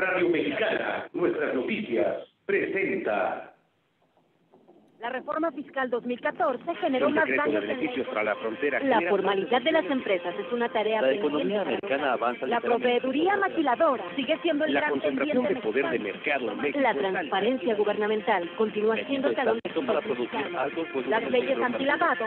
Radio Mexicana, nuestras noticias, presenta. La reforma fiscal 2014 generó más daños beneficios en tras la frontera. la genera formalidad de las empresas es una tarea La economía para americana avanza La proveeduría maquiladora sigue siendo el La gran concentración de poder de mercado en México. La transparencia gubernamental continúa siendo el talón de para productos Las leyes antilavado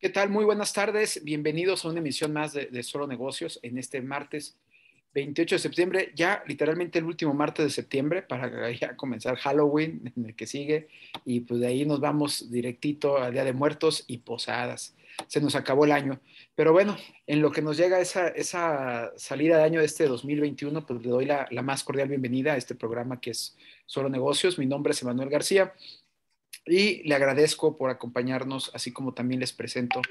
¿Qué tal? Muy buenas tardes. Bienvenidos a una emisión más de, Solo Negocios en este martes 28 de septiembre, ya literalmente el último martes de septiembre para comenzar Halloween en el que sigue y pues de ahí nos vamos directito al Día de Muertos y posadas. Se nos acabó el año. Pero bueno, en lo que nos llega esa, esa salida de año de este 2021, pues le doy la, la más cordial bienvenida a este programa que es Solo Negocios. Mi nombre es Emanuel García y le agradezco por acompañarnos, así como también les presento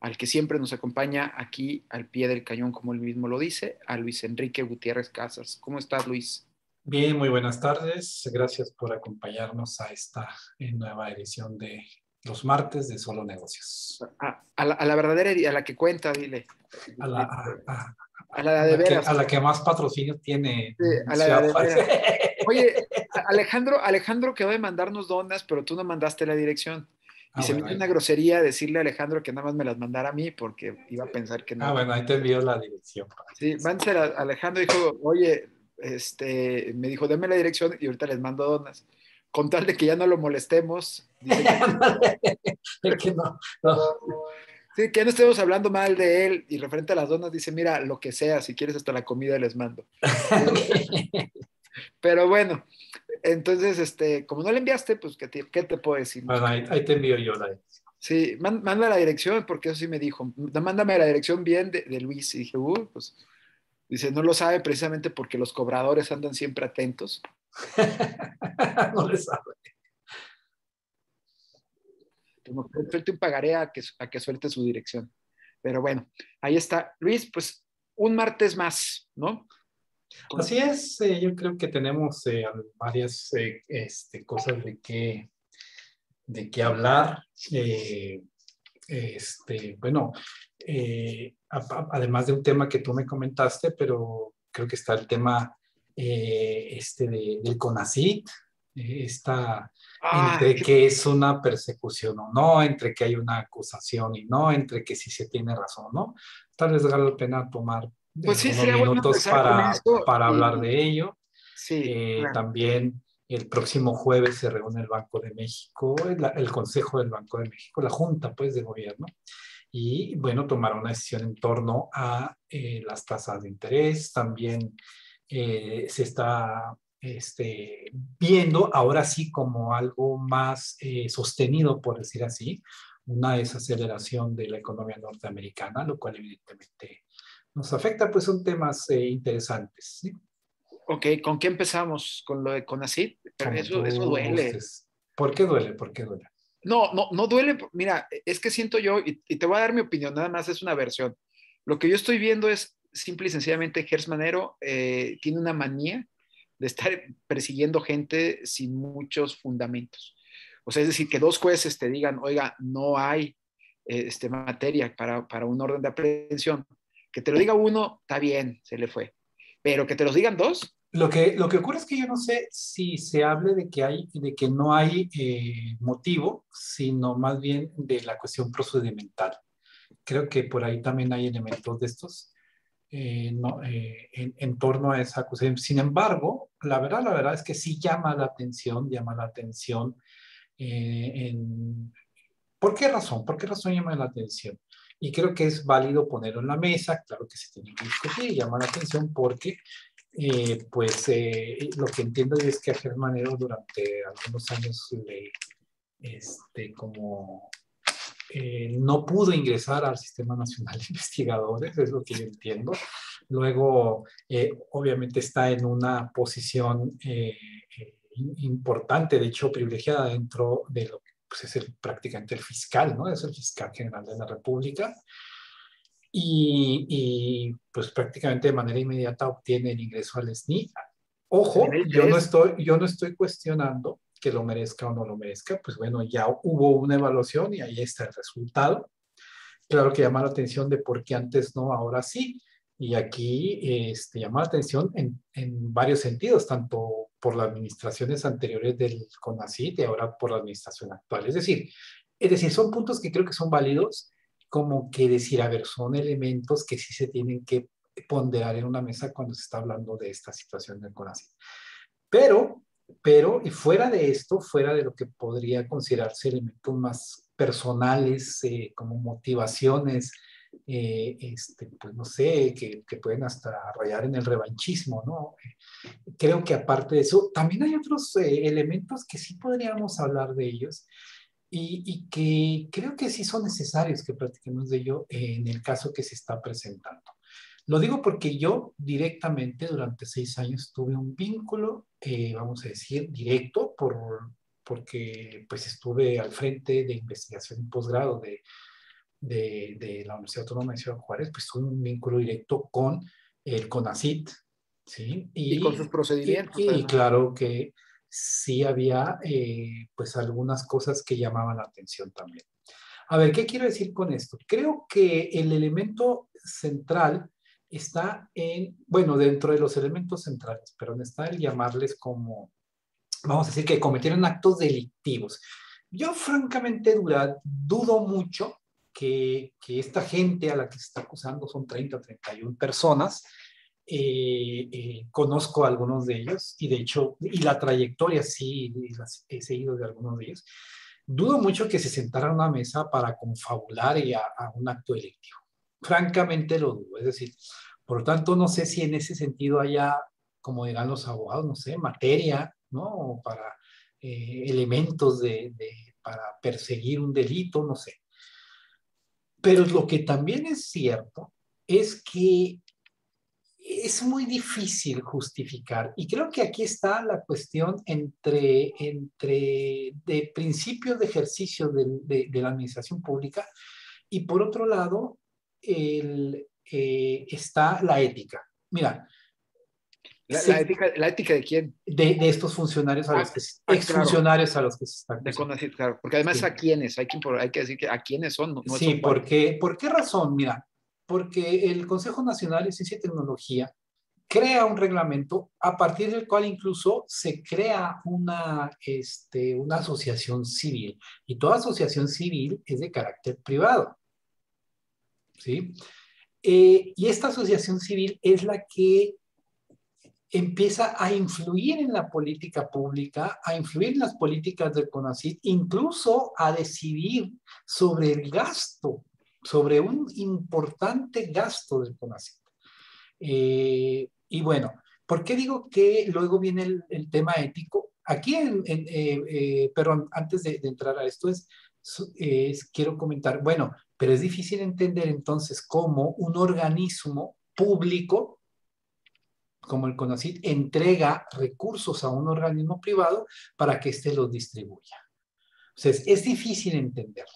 al que siempre nos acompaña aquí al pie del cañón, como él mismo lo dice, a Luis Enrique Gutiérrez Casas. ¿Cómo estás, Luis? Bien, muy buenas tardes. Gracias por acompañarnos a esta eh, nueva edición de los martes de Solo Negocios. A, a la, a la verdadera, a la que cuenta, dile. A la, a- la de la que, veras. a la que más patrocinio tiene. Sí, a la de veras. Oye, Alejandro, Alejandro quedó de mandarnos donas, pero tú no mandaste la dirección. Y Ah, se me bueno, hizo ahí- una grosería decirle a Alejandro que nada más me las mandara a mí porque iba a pensar que no. ah, bueno, ahí te envío la dirección. Sí. Alejandro dijo, oye, este, me dijo, dame la dirección y ahorita les mando donas. Con tal de que ya no lo molestemos. Dice que, no, no. sí, que no estemos hablando mal de él y referente a las donas, dice, mira, lo que sea, si quieres hasta la comida les mando. Pero bueno, entonces, este, como no le enviaste, pues, ¿qué te, qué te puedo decir? Bueno, ahí, ahí te envío yo la dirección. Sí, man- manda la dirección, porque eso sí me dijo. Mándame la dirección bien de, de Luis. Y dije, uy, pues, dice, no lo sabe precisamente porque los cobradores andan siempre atentos. no le sabe. Como que suelte un pagaré a que, a que suelte su dirección. Pero bueno, ahí está. Luis, pues, un martes más, ¿no? Así es, eh, yo creo que tenemos eh, varias eh, este, cosas de qué, de qué hablar. Eh, este, bueno, eh, a- a- además de un tema que tú me comentaste, pero creo que está el tema eh, este de- del CONACYT, eh, está Ah, entre que es una persecución o no, entre que hay una acusación y no, entre que sí se tiene razón o no. Tal vez vale la pena tomar Pues sí, unos sería bueno minutos con para, para y- hablar de ello. sí, Eh, claro. También el próximo jueves se reúne el Banco de México, el, el Consejo del Banco de México, la Junta pues de Gobierno, y bueno, tomará una decisión en torno a eh, las tasas de interés. También eh, se está este, viendo ahora sí como algo más eh, sostenido, por decir así, una desaceleración de la economía norteamericana, lo cual evidentemente nos afecta, pues son temas eh, interesantes. ¿sí? Ok, ¿con qué empezamos? ¿Con lo de Como eso, eso duele. gustes. ¿Por qué duele? ¿Por qué duele? No, no, no duele. Mira, es que siento yo, y, y te voy a dar mi opinión, nada más es una versión. Lo que yo estoy viendo es simple y sencillamente Gers Manero eh, tiene una manía de estar persiguiendo gente sin muchos fundamentos. O sea, es decir, que dos jueces te digan, oiga, no hay eh, este, materia para, para un orden de aprehensión. Que te lo diga uno, está bien, se le fue. Pero que te los digan dos, Lo que, lo que ocurre es que yo no sé si se hable de que, hay, de que no hay eh, motivo, sino más bien de la cuestión procedimental. Creo que por ahí también hay elementos de estos eh, no, eh, en, en, torno a esa acusación. Sin embargo, la verdad, la verdad es que sí llama la atención, llama la atención. Eh, en... ¿Por qué razón? ¿Por qué razón llama la atención? Y creo que es válido ponerlo en la mesa, claro que se tiene que discutir, llama la atención porque eh, pues eh, lo que entiendo es que a Germanero durante algunos años este, como eh, no pudo ingresar al Sistema Nacional de Investigadores, es lo que yo entiendo. Luego, obviamente está en una posición importante, de hecho privilegiada dentro de lo pues, es el, prácticamente el fiscal, ¿no? Es el fiscal general de la República. Y, y, pues prácticamente de manera inmediata obtiene el ingreso al SNI. Ojo, yo no estoy, yo no estoy cuestionando que lo merezca o no lo merezca, pues bueno, ya hubo una evaluación y ahí está el resultado. Claro que llama la atención de por qué antes no, ahora sí. Y aquí este, llama la atención en, en varios sentidos, tanto por las administraciones anteriores del CONACYT y ahora por la administración actual. Es decir, es decir, son puntos que creo que son válidos, como que decir, a ver, son elementos que sí se tienen que ponderar en una mesa cuando se está hablando de esta situación del CONACYT. Pero pero y fuera de esto, fuera de lo que podría considerarse elementos más personales, eh, como motivaciones, eh, este, pues no sé, que, que, pueden hasta rayar en el revanchismo, ¿no? Eh, creo que aparte de eso, también hay otros elementos que sí podríamos hablar de ellos y, y, que creo que sí son necesarios que platiquemos de ello en el caso que se está presentando. Lo digo porque yo directamente durante seis años tuve un vínculo, eh, vamos a decir, directo, por, porque pues estuve al frente de investigación y posgrado de, de, de, la Universidad Autónoma de Ciudad Juárez, pues tuve un vínculo directo con el CONACIT, ¿sí? Y, con sus procedimientos. Y, y, claro que sí había eh, pues algunas cosas que llamaban la atención también. A ver, ¿qué quiero decir con esto? Creo que el elemento central está en, bueno, dentro de los elementos centrales, pero está el llamarles como, vamos a decir, que cometieron actos delictivos. Yo francamente dura, dudo mucho que, esta gente a la que se está acusando son 30 o 31 personas. Eh, eh, conozco a algunos de ellos y de hecho, y la trayectoria sí, las, he seguido de algunos de ellos. Dudo mucho que se sentaran a una mesa para confabular y a, un acto delictivo. Francamente lo dudo. Es decir, por lo tanto, no sé si en ese sentido haya, como dirán los abogados, no sé, materia, ¿no? Para eh, elementos de, de, para perseguir un delito, no sé. Pero lo que también es cierto es que es muy difícil justificar. Y creo que aquí está la cuestión entre, entre de principios de ejercicio de, la administración pública y por otro lado, eh, está la ética. Mira. La, se, la, ética, ¿La, ética, de quién? De, de estos funcionarios a ah, los que ah, exfuncionarios claro. a los que se están. De Conacit, claro, porque además sí. a quiénes, hay que, hay que decir que a quiénes son. No sí, son porque, ¿por qué razón? Mira, porque el Consejo Nacional de Ciencia y Tecnología crea un reglamento a partir del cual incluso se crea una, este, una asociación civil y toda asociación civil es de carácter privado. ¿Sí? Eh, y esta asociación civil es la que empieza a influir en la política pública, a influir en las políticas del CONACYT, incluso a decidir sobre el gasto, sobre un importante gasto del CONACYT. Eh, y bueno, ¿por qué digo que luego viene el, tema ético? Aquí, en, en, eh, eh, pero antes de, entrar a esto, es, es, quiero comentar, bueno, pero es difícil entender entonces cómo un organismo público, como el CONACYT, entrega recursos a un organismo privado para que éste los distribuya. Sea, es, difícil entenderlo.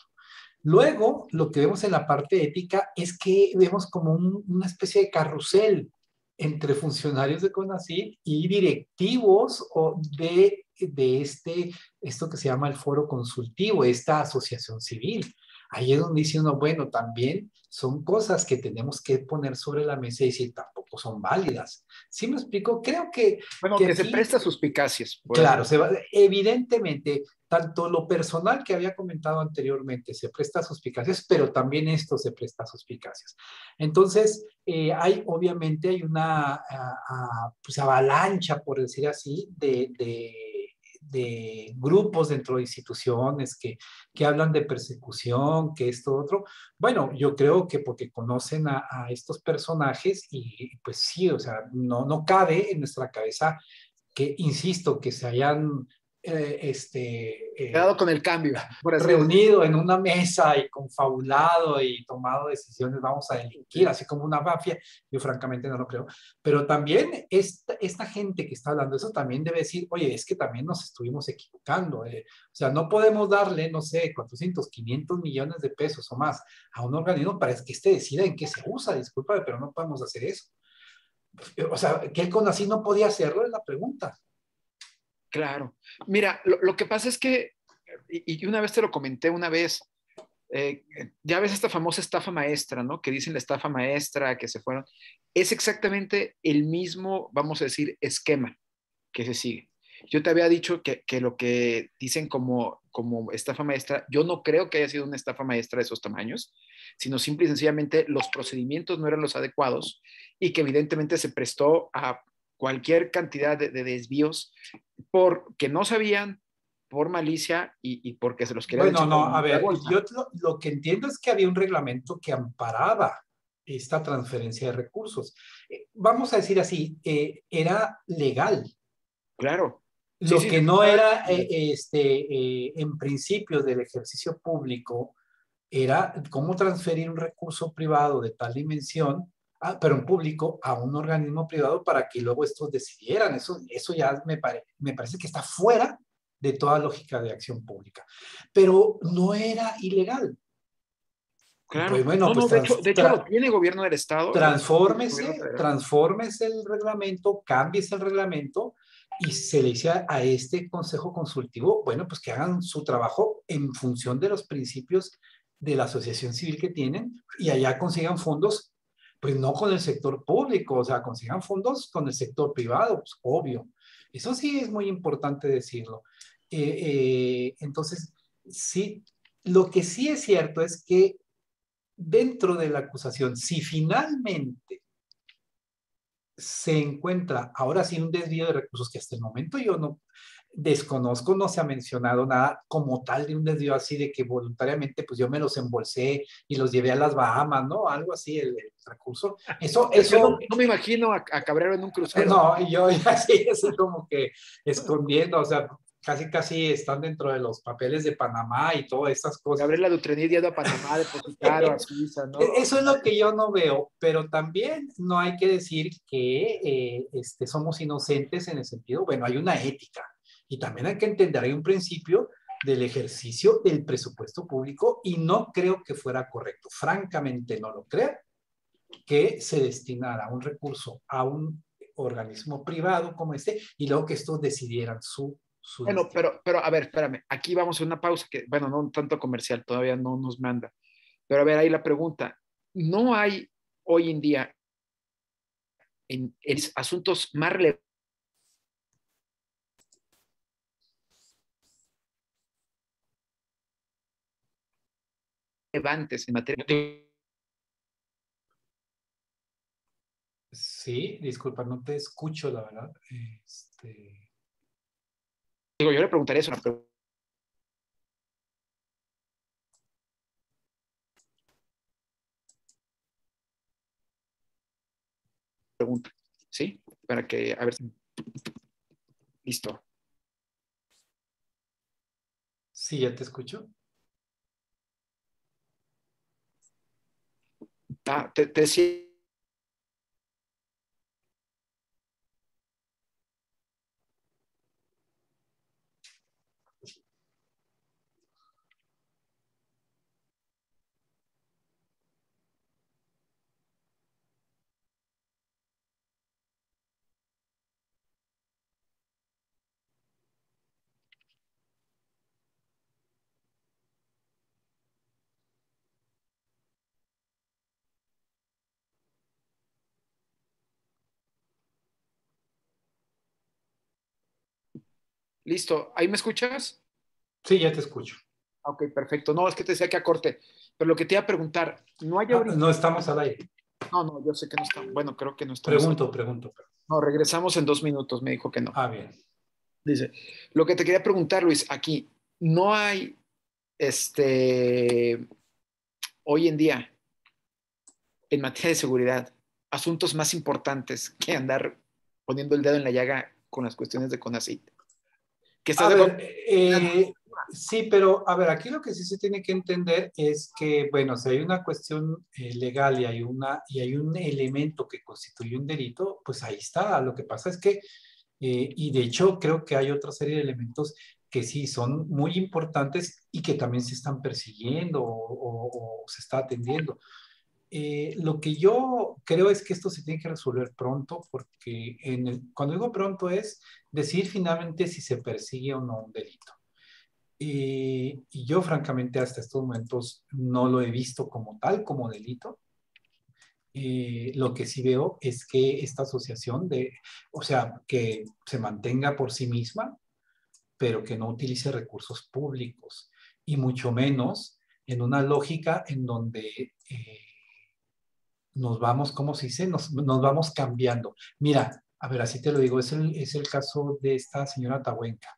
Luego, lo que vemos en la parte ética es que vemos como un, una especie de carrusel entre funcionarios de CONACYT y directivos o de, de este, esto que se llama el foro consultivo, esta asociación civil. Ahí es donde dice uno, bueno, también son cosas que tenemos que poner sobre la mesa y decir, tampoco son válidas. ¿Sí me explico? Creo que... Bueno, que, que aquí, se presta suspicacias. Claro, se va, evidentemente, tanto lo personal que había comentado anteriormente se presta suspicacias, pero también esto se presta suspicacias. Entonces, eh, hay, obviamente, hay una a, a, pues, avalancha, por decir así, de, de de grupos dentro de instituciones que, que hablan de persecución, que esto, otro. Bueno, yo creo que porque conocen a, estos personajes y pues sí, o sea, no, no cabe en nuestra cabeza que, insisto, que se hayan eh, este, eh, Quedado con el cambio. por reunido en una mesa y confabulado y tomado decisiones, vamos a delinquir, así como una mafia, yo francamente no lo creo. Pero también esta, esta gente que está hablando eso también debe decir, oye, es que también nos estuvimos equivocando. eh. O sea, no podemos darle, no sé, 400, 500 millones de pesos o más a un organismo para que este decida en qué se usa, discúlpame, pero no podemos hacer eso. O sea, que el CONACYT no podía hacerlo es la pregunta. Claro. Mira, lo, que pasa es que, y, y una vez te lo comenté una vez, eh, ya ves esta famosa estafa maestra, ¿no? Que dicen la estafa maestra, que se fueron. Es exactamente el mismo, vamos a decir, esquema que se sigue. Yo te había dicho que, que lo que dicen como, como estafa maestra, yo no creo que haya sido una estafa maestra de esos tamaños, sino simple y sencillamente los procedimientos no eran los adecuados y que evidentemente se prestó a cualquier cantidad de, de desvíos porque no sabían, por malicia y, y porque se los querían. Bueno, no, a ver, bolsa. yo lo, lo que entiendo es que había un reglamento que amparaba esta transferencia de recursos. Eh, Vamos a decir así, eh, era legal. Claro. Lo Sí, sí, que sí. no era, eh, este, eh, en principio del ejercicio público, era cómo transferir un recurso privado de tal dimensión, ah, pero en público, a un organismo privado para que luego estos decidieran. Eso, eso ya me, pare- me parece que está fuera de toda lógica de acción pública. Pero no era ilegal. Claro. Pues bueno, no, no, pues de hecho, de hecho lo tiene el gobierno del Estado. Transfórmese, El reglamento, cámbiese el reglamento y se le dice a, a este consejo consultivo, bueno, pues que hagan su trabajo en función de los principios de la asociación civil que tienen y allá consigan fondos, pues no con el sector público, o sea, consigan fondos con el sector privado, pues obvio. Eso sí es muy importante decirlo. Eh, eh, entonces, sí, lo que sí es cierto es que dentro de la acusación, si finalmente se encuentra ahora sí un desvío de recursos que hasta el momento yo no desconozco, no se ha mencionado nada como tal de un desvío así de que voluntariamente pues yo me los embolsé y los llevé a las Bahamas, ¿no? Algo así el, el recurso. Eso, Yo eso, no, no me imagino a, a Cabrero en un crucero. no, yo así, así como que escondiendo, o sea, casi casi están dentro de los papeles de Panamá y todas estas cosas. Gabriela Dutrenir yendo a Panamá a depositar o a Suiza, ¿no? E- Eso es lo que yo no veo, pero también no hay que decir que eh, este, somos inocentes en el sentido, bueno, hay una ética y también hay que entender, hay un principio del ejercicio del presupuesto público y no creo que fuera correcto, francamente no lo creo, que se destinara un recurso a un organismo privado como este y luego que estos decidieran su... su Bueno, destino. pero, pero a ver, espérame, aquí vamos a una pausa que, bueno, no tanto comercial, todavía no nos manda. Pero a ver, ahí la pregunta, ¿no hay hoy en día en, en asuntos más relevantes en materia de Sí, disculpa, no te escucho, la verdad. Este... Digo, yo le preguntaría eso, pre- pregunta, ¿sí? Para que, a ver, listo. Sí, ya te escucho. Te, te decía, listo, ¿ahí me escuchas? Sí, ya te escucho. Ok, perfecto. No, es que te decía que acorte, pero lo que te iba a preguntar, no hay Ah, ahorita. no estamos al aire. No, no, yo sé que no está. Bueno, creo que no estamos. Pregunto, pregunto. No, regresamos en dos minutos, me dijo que no. Ah, bien. Dice, lo que te quería preguntar, Luis, aquí, no hay, este, hoy en día, en materia de seguridad, asuntos más importantes que andar poniendo el dedo en la llaga con las cuestiones de CONACYT. Que estás A de ver, acuerdo. eh, sí, pero a ver, aquí lo que sí se tiene que entender es que, bueno, si hay una cuestión eh, legal y hay, una, y hay un elemento que constituye un delito, pues ahí está. Lo que pasa es que, eh, y de hecho creo que hay otra serie de elementos que sí son muy importantes y que también se están persiguiendo o, o- o se está atendiendo. Eh, lo que yo creo es que esto se tiene que resolver pronto, porque en el- cuando digo pronto es decir finalmente si se persigue o no un delito. Eh, y yo francamente hasta estos momentos no lo he visto como tal, como delito. Eh, lo que sí veo es que esta asociación de, o sea, que se mantenga por sí misma, pero que no utilice recursos públicos y mucho menos en una lógica en donde eh, nos vamos, ¿cómo se dice? Nos, nos vamos cambiando. Mira, a ver, así te lo digo, es el, es el caso de esta señora Tahuenca.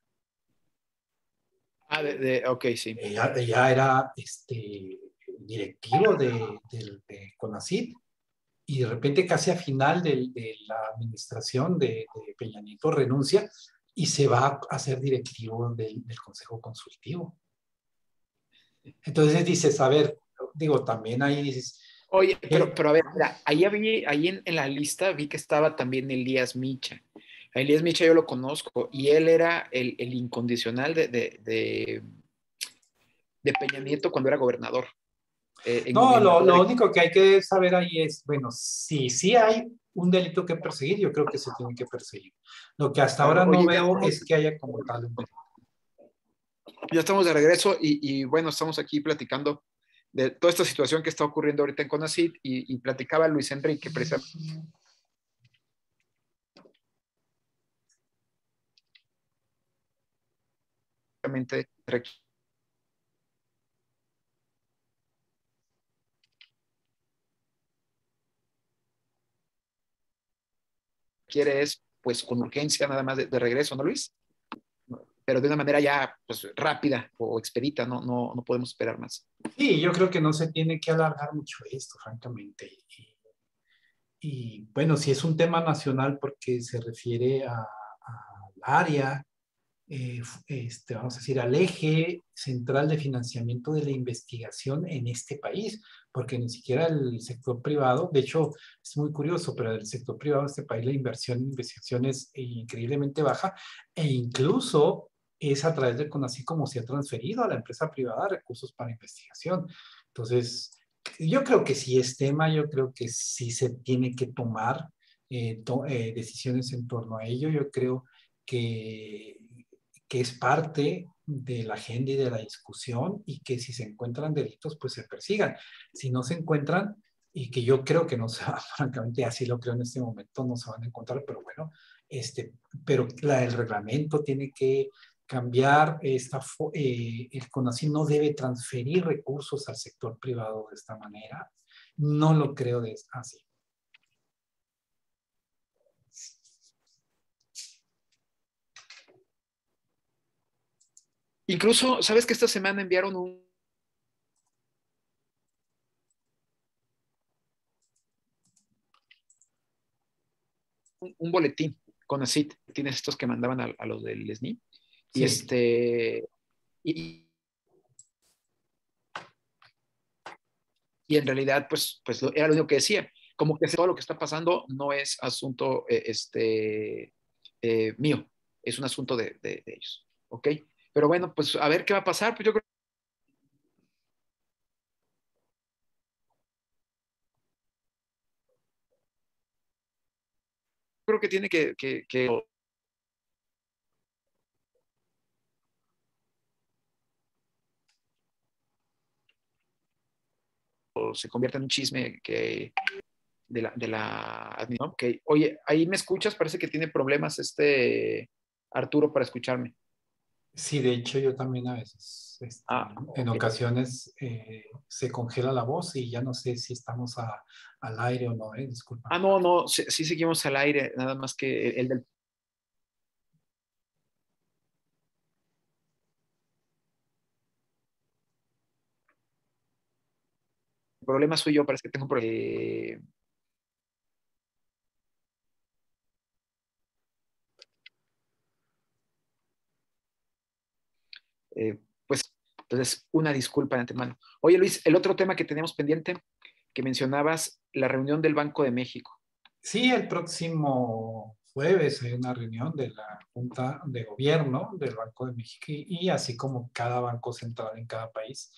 Ah, de, de- ok, sí. Ella, ella era este, directivo de, de, de CONACYT y de repente casi a final del- de, la administración de, de Peña Nieto renuncia y se va a ser directivo del, del Consejo Consultivo. Entonces dices, a ver, digo, también ahí dices, Oye, pero, pero a ver, mira, ahí, había- ahí en, en la lista vi que estaba también Elías Micha. A Elías Micha yo lo conozco y él era el, el incondicional de, de, de, de Peña Nieto cuando era gobernador. Eh, No, lo, lo único que hay que saber ahí es, bueno, si sí hay un delito que perseguir, yo creo que se tiene que perseguir. Lo que hasta ahora no Oye, ya veo estamos- es que haya como tal un delito. Ya estamos de regreso y, y, bueno, estamos aquí platicando de toda esta situación que está ocurriendo ahorita en CONACYT y, platicaba Luis Enrique precisamente quiere es pues con urgencia nada más de regreso, ¿no, Luis? Pero de una manera ya pues, rápida o expedita, no, no, no podemos esperar más. Sí, yo creo que no se tiene que alargar mucho esto, francamente. Y, y bueno, si es un tema nacional porque se refiere al área, eh, este, vamos a decir, al eje central de financiamiento de la investigación en este país, porque ni siquiera el sector privado, de hecho, es muy curioso, pero el sector privado de este país la inversión en investigación es increíblemente baja e incluso es a través de CONACYT como se ha transferido a la empresa privada recursos para investigación. Entonces, yo creo que si es tema, yo creo que sí se tiene que tomar eh, to eh, decisiones en torno a ello. Yo creo que, que es parte de la agenda y de la discusión y que si se encuentran delitos, pues se persigan. Si no se encuentran, y que yo creo que no se va, francamente, así lo creo en este momento, no se van a encontrar, pero bueno, este, pero la, el reglamento tiene que cambiar esta, eh, el CONACYT no debe transferir recursos al sector privado de esta manera. No lo creo de, así. Incluso, ¿sabes que esta semana enviaron un, un, boletín con ACIT? Tienes estos que mandaban a, a los del SNI. Sí. Y este. Y, y, en realidad, pues, pues era lo único que decía. Como que todo lo que está pasando no es asunto eh, este, eh, mío, es un asunto de, de, de, ellos. ¿Ok? Pero bueno, pues a ver qué va a pasar. Pues yo creo. Creo que tiene que, que, que se convierte en un chisme que de la, de la ¿no? que, oye, ahí me escuchas, parece que tiene problemas este Arturo para escucharme. Sí, de hecho yo también a veces, este, ah, en okay. ocasiones eh, se congela la voz y ya no sé si estamos a, al aire o no, eh, disculpa. Ah, no, no, sí, sí, seguimos al aire, nada más que el, el del... problema soy yo, parece que tengo por... Eh... eh, pues, entonces, una disculpa de antemano. Oye, Luis, el otro tema que tenemos pendiente, que mencionabas, la reunión del Banco de México. Sí, el próximo jueves hay una reunión de la Junta de Gobierno del Banco de México y, así como cada banco central en cada país,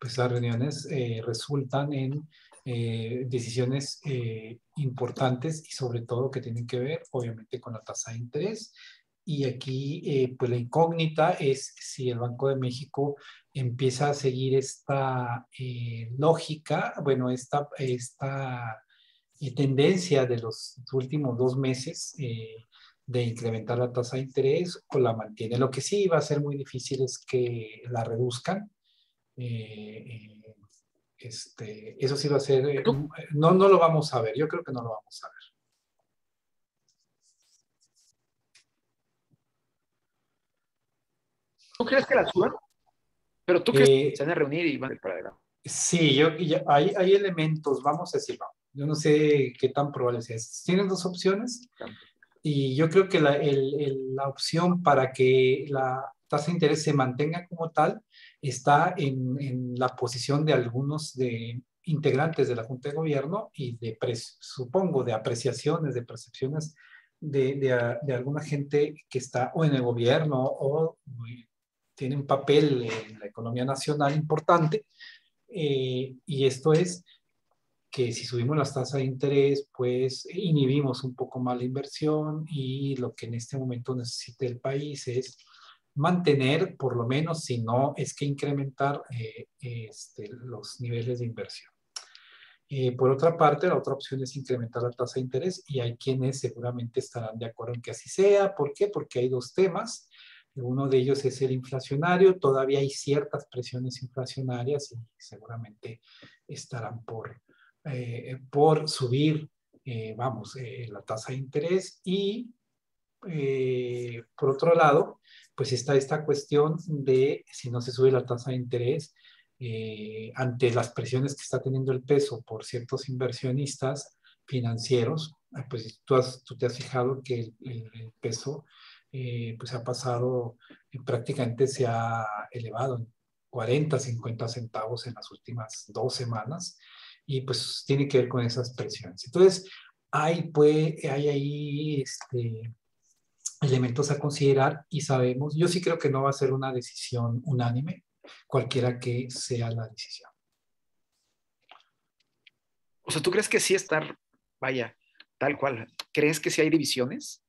pues las reuniones eh, resultan en eh, decisiones eh, importantes y sobre todo que tienen que ver obviamente con la tasa de interés. Y aquí pues la incógnita es si el Banco de México empieza a seguir esta lógica, bueno, esta, esta tendencia de los últimos dos meses eh, de incrementar la tasa de interés o la mantiene. Lo que sí va a ser muy difícil es que la reduzcan. Eh, este, eso sí va a ser, eh, no, no lo vamos a ver, yo creo que no lo vamos a ver. ¿Tú crees que la suban? Pero tú crees que se van a reunir y van a ir para adelante. Sí, yo, hay, hay elementos, vamos a decir, vamos yo no sé qué tan probable es. Tienen dos opciones y yo creo que la, la, opción para que la tasa de interés se mantenga como tal está en, la posición de algunos de integrantes de la Junta de Gobierno y de, supongo, de apreciaciones, de percepciones de, de, de, alguna gente que está o en el gobierno o tiene un papel en la economía nacional importante. Eh, y esto es que si subimos las tasas de interés, pues inhibimos un poco más la inversión y lo que en este momento necesita el país es mantener, por lo menos, si no es que incrementar eh, este, los niveles de inversión. Eh, por otra parte, la otra opción es incrementar la tasa de interés y hay quienes seguramente estarán de acuerdo en que así sea. ¿Por qué? Porque hay dos temas. Uno de ellos es el inflacionario. Todavía hay ciertas presiones inflacionarias y seguramente estarán por, eh, por subir, eh, vamos, eh, la tasa de interés y por otro lado, pues está esta cuestión de si no se sube la tasa de interés ante las presiones que está teniendo el peso por ciertos inversionistas financieros, pues tú, tú te has fijado que el, peso pues ha pasado, prácticamente se ha elevado en 40, 50 centavos en las últimas dos semanas y pues tiene que ver con esas presiones. Entonces, hay, pues, hay ahí este, elementos a considerar y sabemos, yo sí creo que no va a ser una decisión unánime, cualquiera que sea la decisión. O sea, ¿tú crees que sí estar, vaya, tal cual, crees que sí hay divisiones?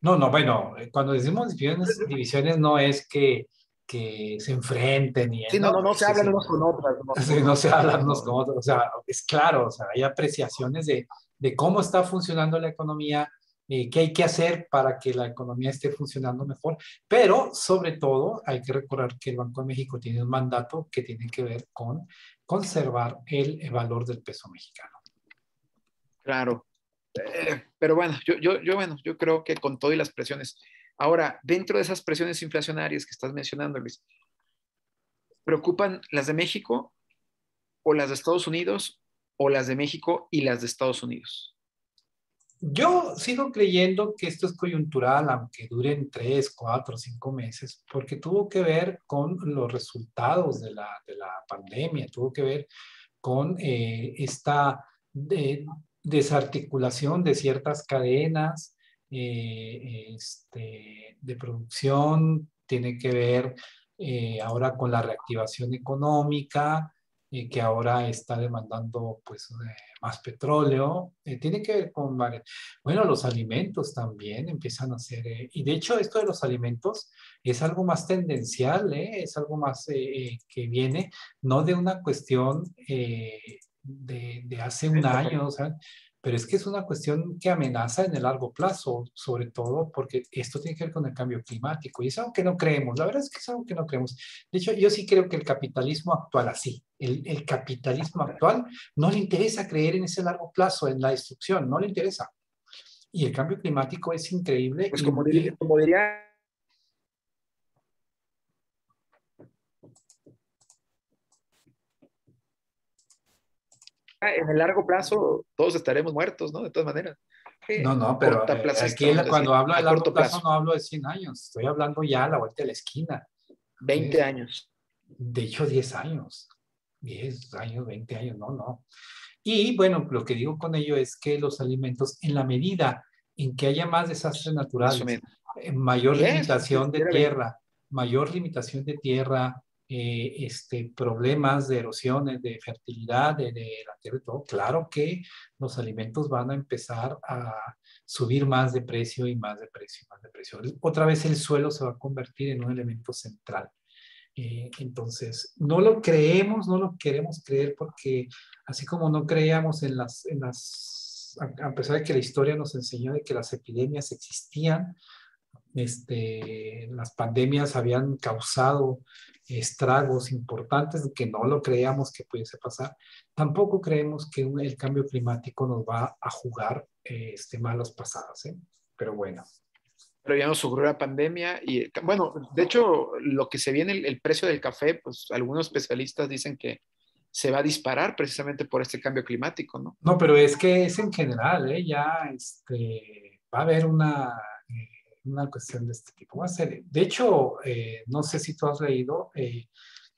No, no, bueno, cuando decimos divisiones, divisiones no es que que se enfrenten. Y, sí, no, no, no, se hablan unos con otros. No, se hablan unos con otros. O sea, es claro, o sea, hay apreciaciones de, de cómo está funcionando la economía, eh, qué hay que hacer para que la economía esté funcionando mejor, pero sobre todo hay que recordar que el Banco de México tiene un mandato que tiene que ver con conservar el, valor del peso mexicano. Claro. Eh, pero bueno, yo, yo, yo, bueno, yo creo que con todo y las presiones, Ahora, dentro de esas presiones inflacionarias que estás mencionando, Luis, ¿preocupan las de México o las de Estados Unidos o las de México y las de Estados Unidos? Yo sigo creyendo que esto es coyuntural, aunque duren tres, cuatro, cinco meses, porque tuvo que ver con los resultados de la, pandemia, tuvo que ver con eh, esta desarticulación de ciertas cadenas, eh, este, de producción, tiene que ver eh, ahora con la reactivación económica, eh, que ahora está demandando pues más petróleo, tiene que ver con, bueno, los alimentos también empiezan a ser, y de hecho esto de los alimentos es algo más tendencial, es algo más que viene, no de una cuestión de, de, hace un año, o sea, pero es que es una cuestión que amenaza en el largo plazo, sobre todo porque esto tiene que ver con el cambio climático y es algo que no creemos, la verdad es que es algo que no creemos. De hecho, yo sí creo que el capitalismo actual, así, el, el capitalismo actual, no le interesa creer en ese largo plazo, en la destrucción, no le interesa. Y el cambio climático es increíble. Pues como diría, como diría en el largo plazo todos estaremos muertos, ¿no? De todas maneras. No, no, pero eh, aquí cuando hablo de largo plazo, no hablo de 100 años, estoy hablando ya a la vuelta de la esquina. 20 años. De hecho, 10 años. 10 años, 20 años, no, no. Y bueno, lo que digo con ello es que los alimentos, en la medida en que haya más desastres naturales, eh, mayor limitación de tierra, mayor limitación de tierra, eh, este, problemas de erosiones, de fertilidad, de, la tierra y todo, claro que los alimentos van a empezar a subir más de precio y más de precio y más de precio. Otra vez el suelo se va a convertir en un elemento central. Eh, entonces, no lo creemos, no lo queremos creer porque así como no creíamos en las, en las, a pesar de que la historia nos enseñó de que las epidemias existían, este, las pandemias habían causado estragos importantes que no lo creíamos que pudiese pasar. Tampoco creemos que el cambio climático nos va a jugar este, malas pasadas, ¿eh? pero bueno. Pero ya nos ocurrió la pandemia y, bueno, de hecho, lo que se viene, el, el precio del café, pues algunos especialistas dicen que se va a disparar precisamente por este cambio climático, ¿no? No, pero es que es en general, ¿eh? Ya este, va a haber una una cuestión de este tipo. Va a ser, de hecho, eh, no sé si tú has leído eh,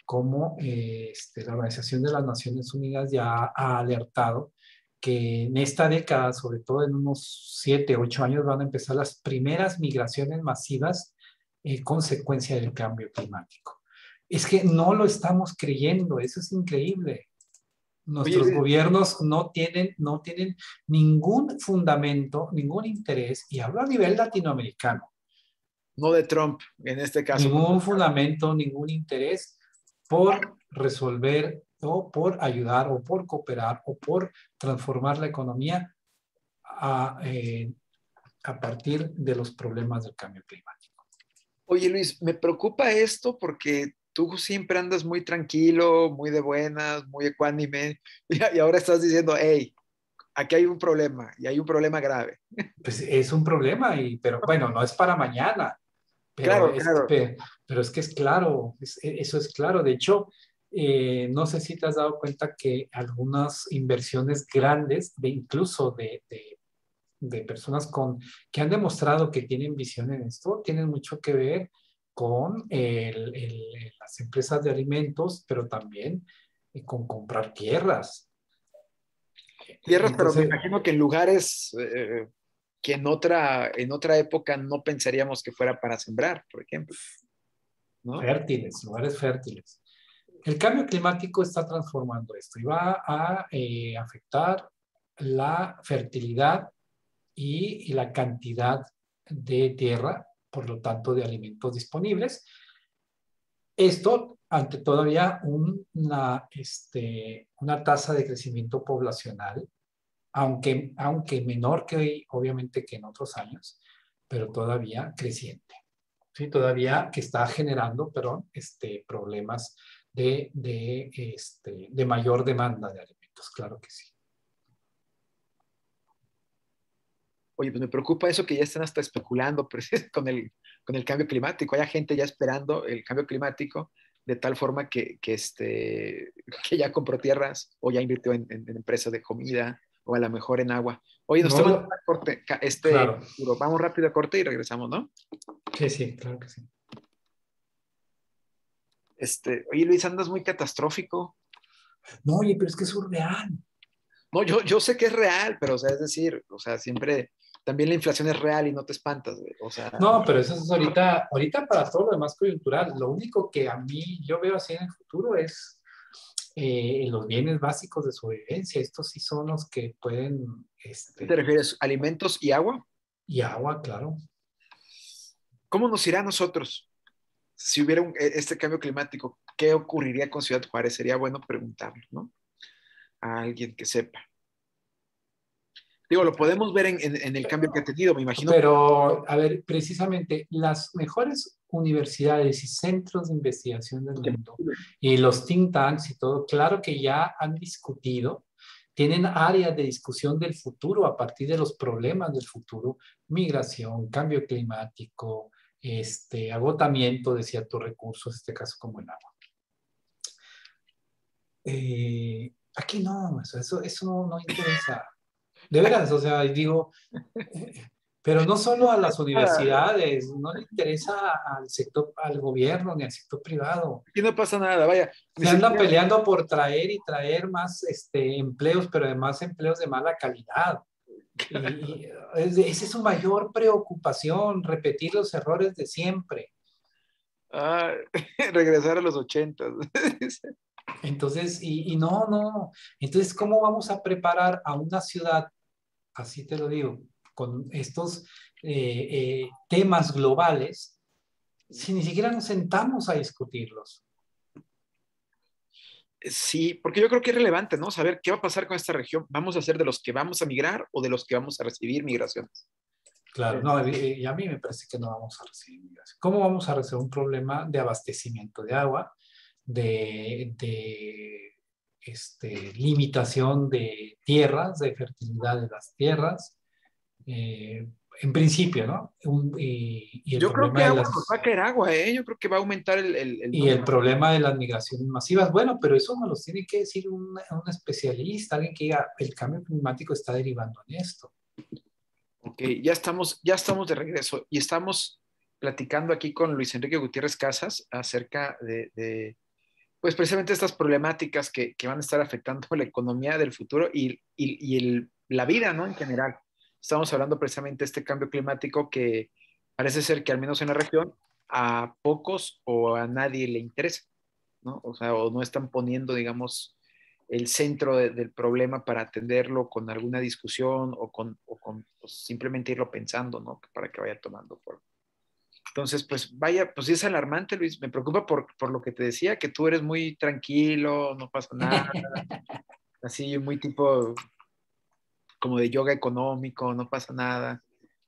cómo eh, este, la Organización de las Naciones Unidas ya ha alertado que en esta década, sobre todo en unos siete, ocho años, van a empezar las primeras migraciones masivas en consecuencia del cambio climático. Es que no lo estamos creyendo, eso es increíble. Nuestros gobiernos no tienen, no tienen ningún fundamento, ningún interés, y hablo a nivel latinoamericano. No de Trump, en este caso. Ningún fundamento, ningún interés por resolver o por ayudar o por cooperar o por transformar la economía a, eh, a partir de los problemas del cambio climático. Oye Luis, me preocupa esto porque tú siempre andas muy tranquilo, muy de buenas, muy ecuánime, y, ahora estás diciendo, hey, aquí hay un problema, y hay un problema grave. Pues es un problema, y, pero bueno, no es para mañana. Pero claro, es, claro. Pero, es que es claro, e, eso es claro. De hecho, eh, no sé si te has dado cuenta que algunas inversiones grandes, de incluso de, de, de personas con, que han demostrado que tienen visión en esto, tienen mucho que ver con las empresas de alimentos, pero también eh, con comprar tierras. Tierras, pero me imagino que en lugares eh, que en otra, en otra época no pensaríamos que fuera para sembrar, por ejemplo. Fértiles, lugares fértiles. El cambio climático está transformando esto y va a eh, afectar la fertilidad y, la cantidad de tierra por lo tanto, de alimentos disponibles. Esto ante todavía una, este, una tasa de crecimiento poblacional, aunque, aunque menor que obviamente que en otros años, pero todavía creciente. ¿sí? Todavía que está generando, perdón, este, problemas de, de, este, de mayor demanda de alimentos, claro que sí. Oye, pues me preocupa eso que ya están hasta especulando con el, con el cambio climático. Hay gente ya esperando el cambio climático de tal forma que, que, este, que ya compró tierras o ya invirtió en, empresas de comida o a lo mejor en agua. Oye, nos no, a corte. Este, Vamos rápido a corte y regresamos, ¿no? Sí, sí, claro que sí. Este, oye, Luis, andas muy catastrófico. No, oye, pero es que es surreal. No, yo, yo sé que es real, pero o sea, es decir, o sea, siempre también la inflación es real y no te espantas, O sea, no, pero eso es ahorita, ahorita para todo lo demás coyuntural. Lo único que a mí yo veo así en el futuro es eh, los bienes básicos de sobrevivencia. Estos sí son los que pueden... Este, ¿Te refieres alimentos y agua? Y agua, claro. ¿Cómo nos irá a nosotros si hubiera e, este cambio climático? ¿Qué ocurriría con Ciudad Juárez? Sería bueno preguntarlo, ¿no? A alguien que sepa. Digo, lo podemos ver en, el cambio que ha tenido, me imagino. Pero, a ver, precisamente las mejores universidades y centros de investigación del mundo y los think tanks y todo, claro que ya han discutido, tienen áreas de discusión del futuro a partir de los problemas del futuro, migración, cambio climático, este, agotamiento de ciertos recursos, en este caso como el agua. Eh, aquí no, eso, eso no, no interesa. De veras, o sea, digo, Pero no solo a las universidades, no le interesa al sector, al gobierno ni al sector privado. Aquí no pasa nada, vaya. Se andan peleando por traer y traer más este, empleos, pero además empleos de mala calidad. Y, esa es su mayor preocupación, repetir los errores de siempre. Ah, regresar a los ochentas. Entonces, y, y, no, no. Entonces, ¿cómo vamos a preparar a una ciudad, así te lo digo, con estos eh, eh, temas globales si ni siquiera nos sentamos a discutirlos? Sí, porque yo creo que es relevante, ¿no? Saber qué va a pasar con esta región. ¿Vamos a ser de los que vamos a migrar o de los que vamos a recibir migraciones? Claro, no, y a mí me parece que no vamos a recibir migración. ¿Cómo vamos a resolver un problema de abastecimiento de agua, de, de este, limitación de tierras, de fertilidad de las tierras, eh, en principio, ¿no? y, el Yo creo que agua va a caer agua, ¿eh? Yo creo que va a aumentar el... y el problema de las migraciones masivas, bueno, pero eso nos lo tiene que decir un, un, especialista, alguien que diga, el cambio climático está derivando en esto. Ok, ya estamos, ya estamos de regreso y estamos platicando aquí con Luis Enrique Gutiérrez Casas acerca de, de pues precisamente estas problemáticas que, que, van a estar afectando la economía del futuro y, y, y el, la vida, ¿no? En general estamos hablando precisamente de este cambio climático que parece ser que al menos en la región a pocos o a nadie le interesa, ¿no? O sea, o no están poniendo, digamos, el centro del problema para atenderlo con alguna discusión o con, o con pues, simplemente irlo pensando, ¿no? Para que vaya tomando forma. Entonces, pues vaya, pues es alarmante, Luis. Me preocupa por, por lo que te decía, que tú eres muy tranquilo, no pasa nada. Así, muy tipo, como de yoga económico, no pasa nada.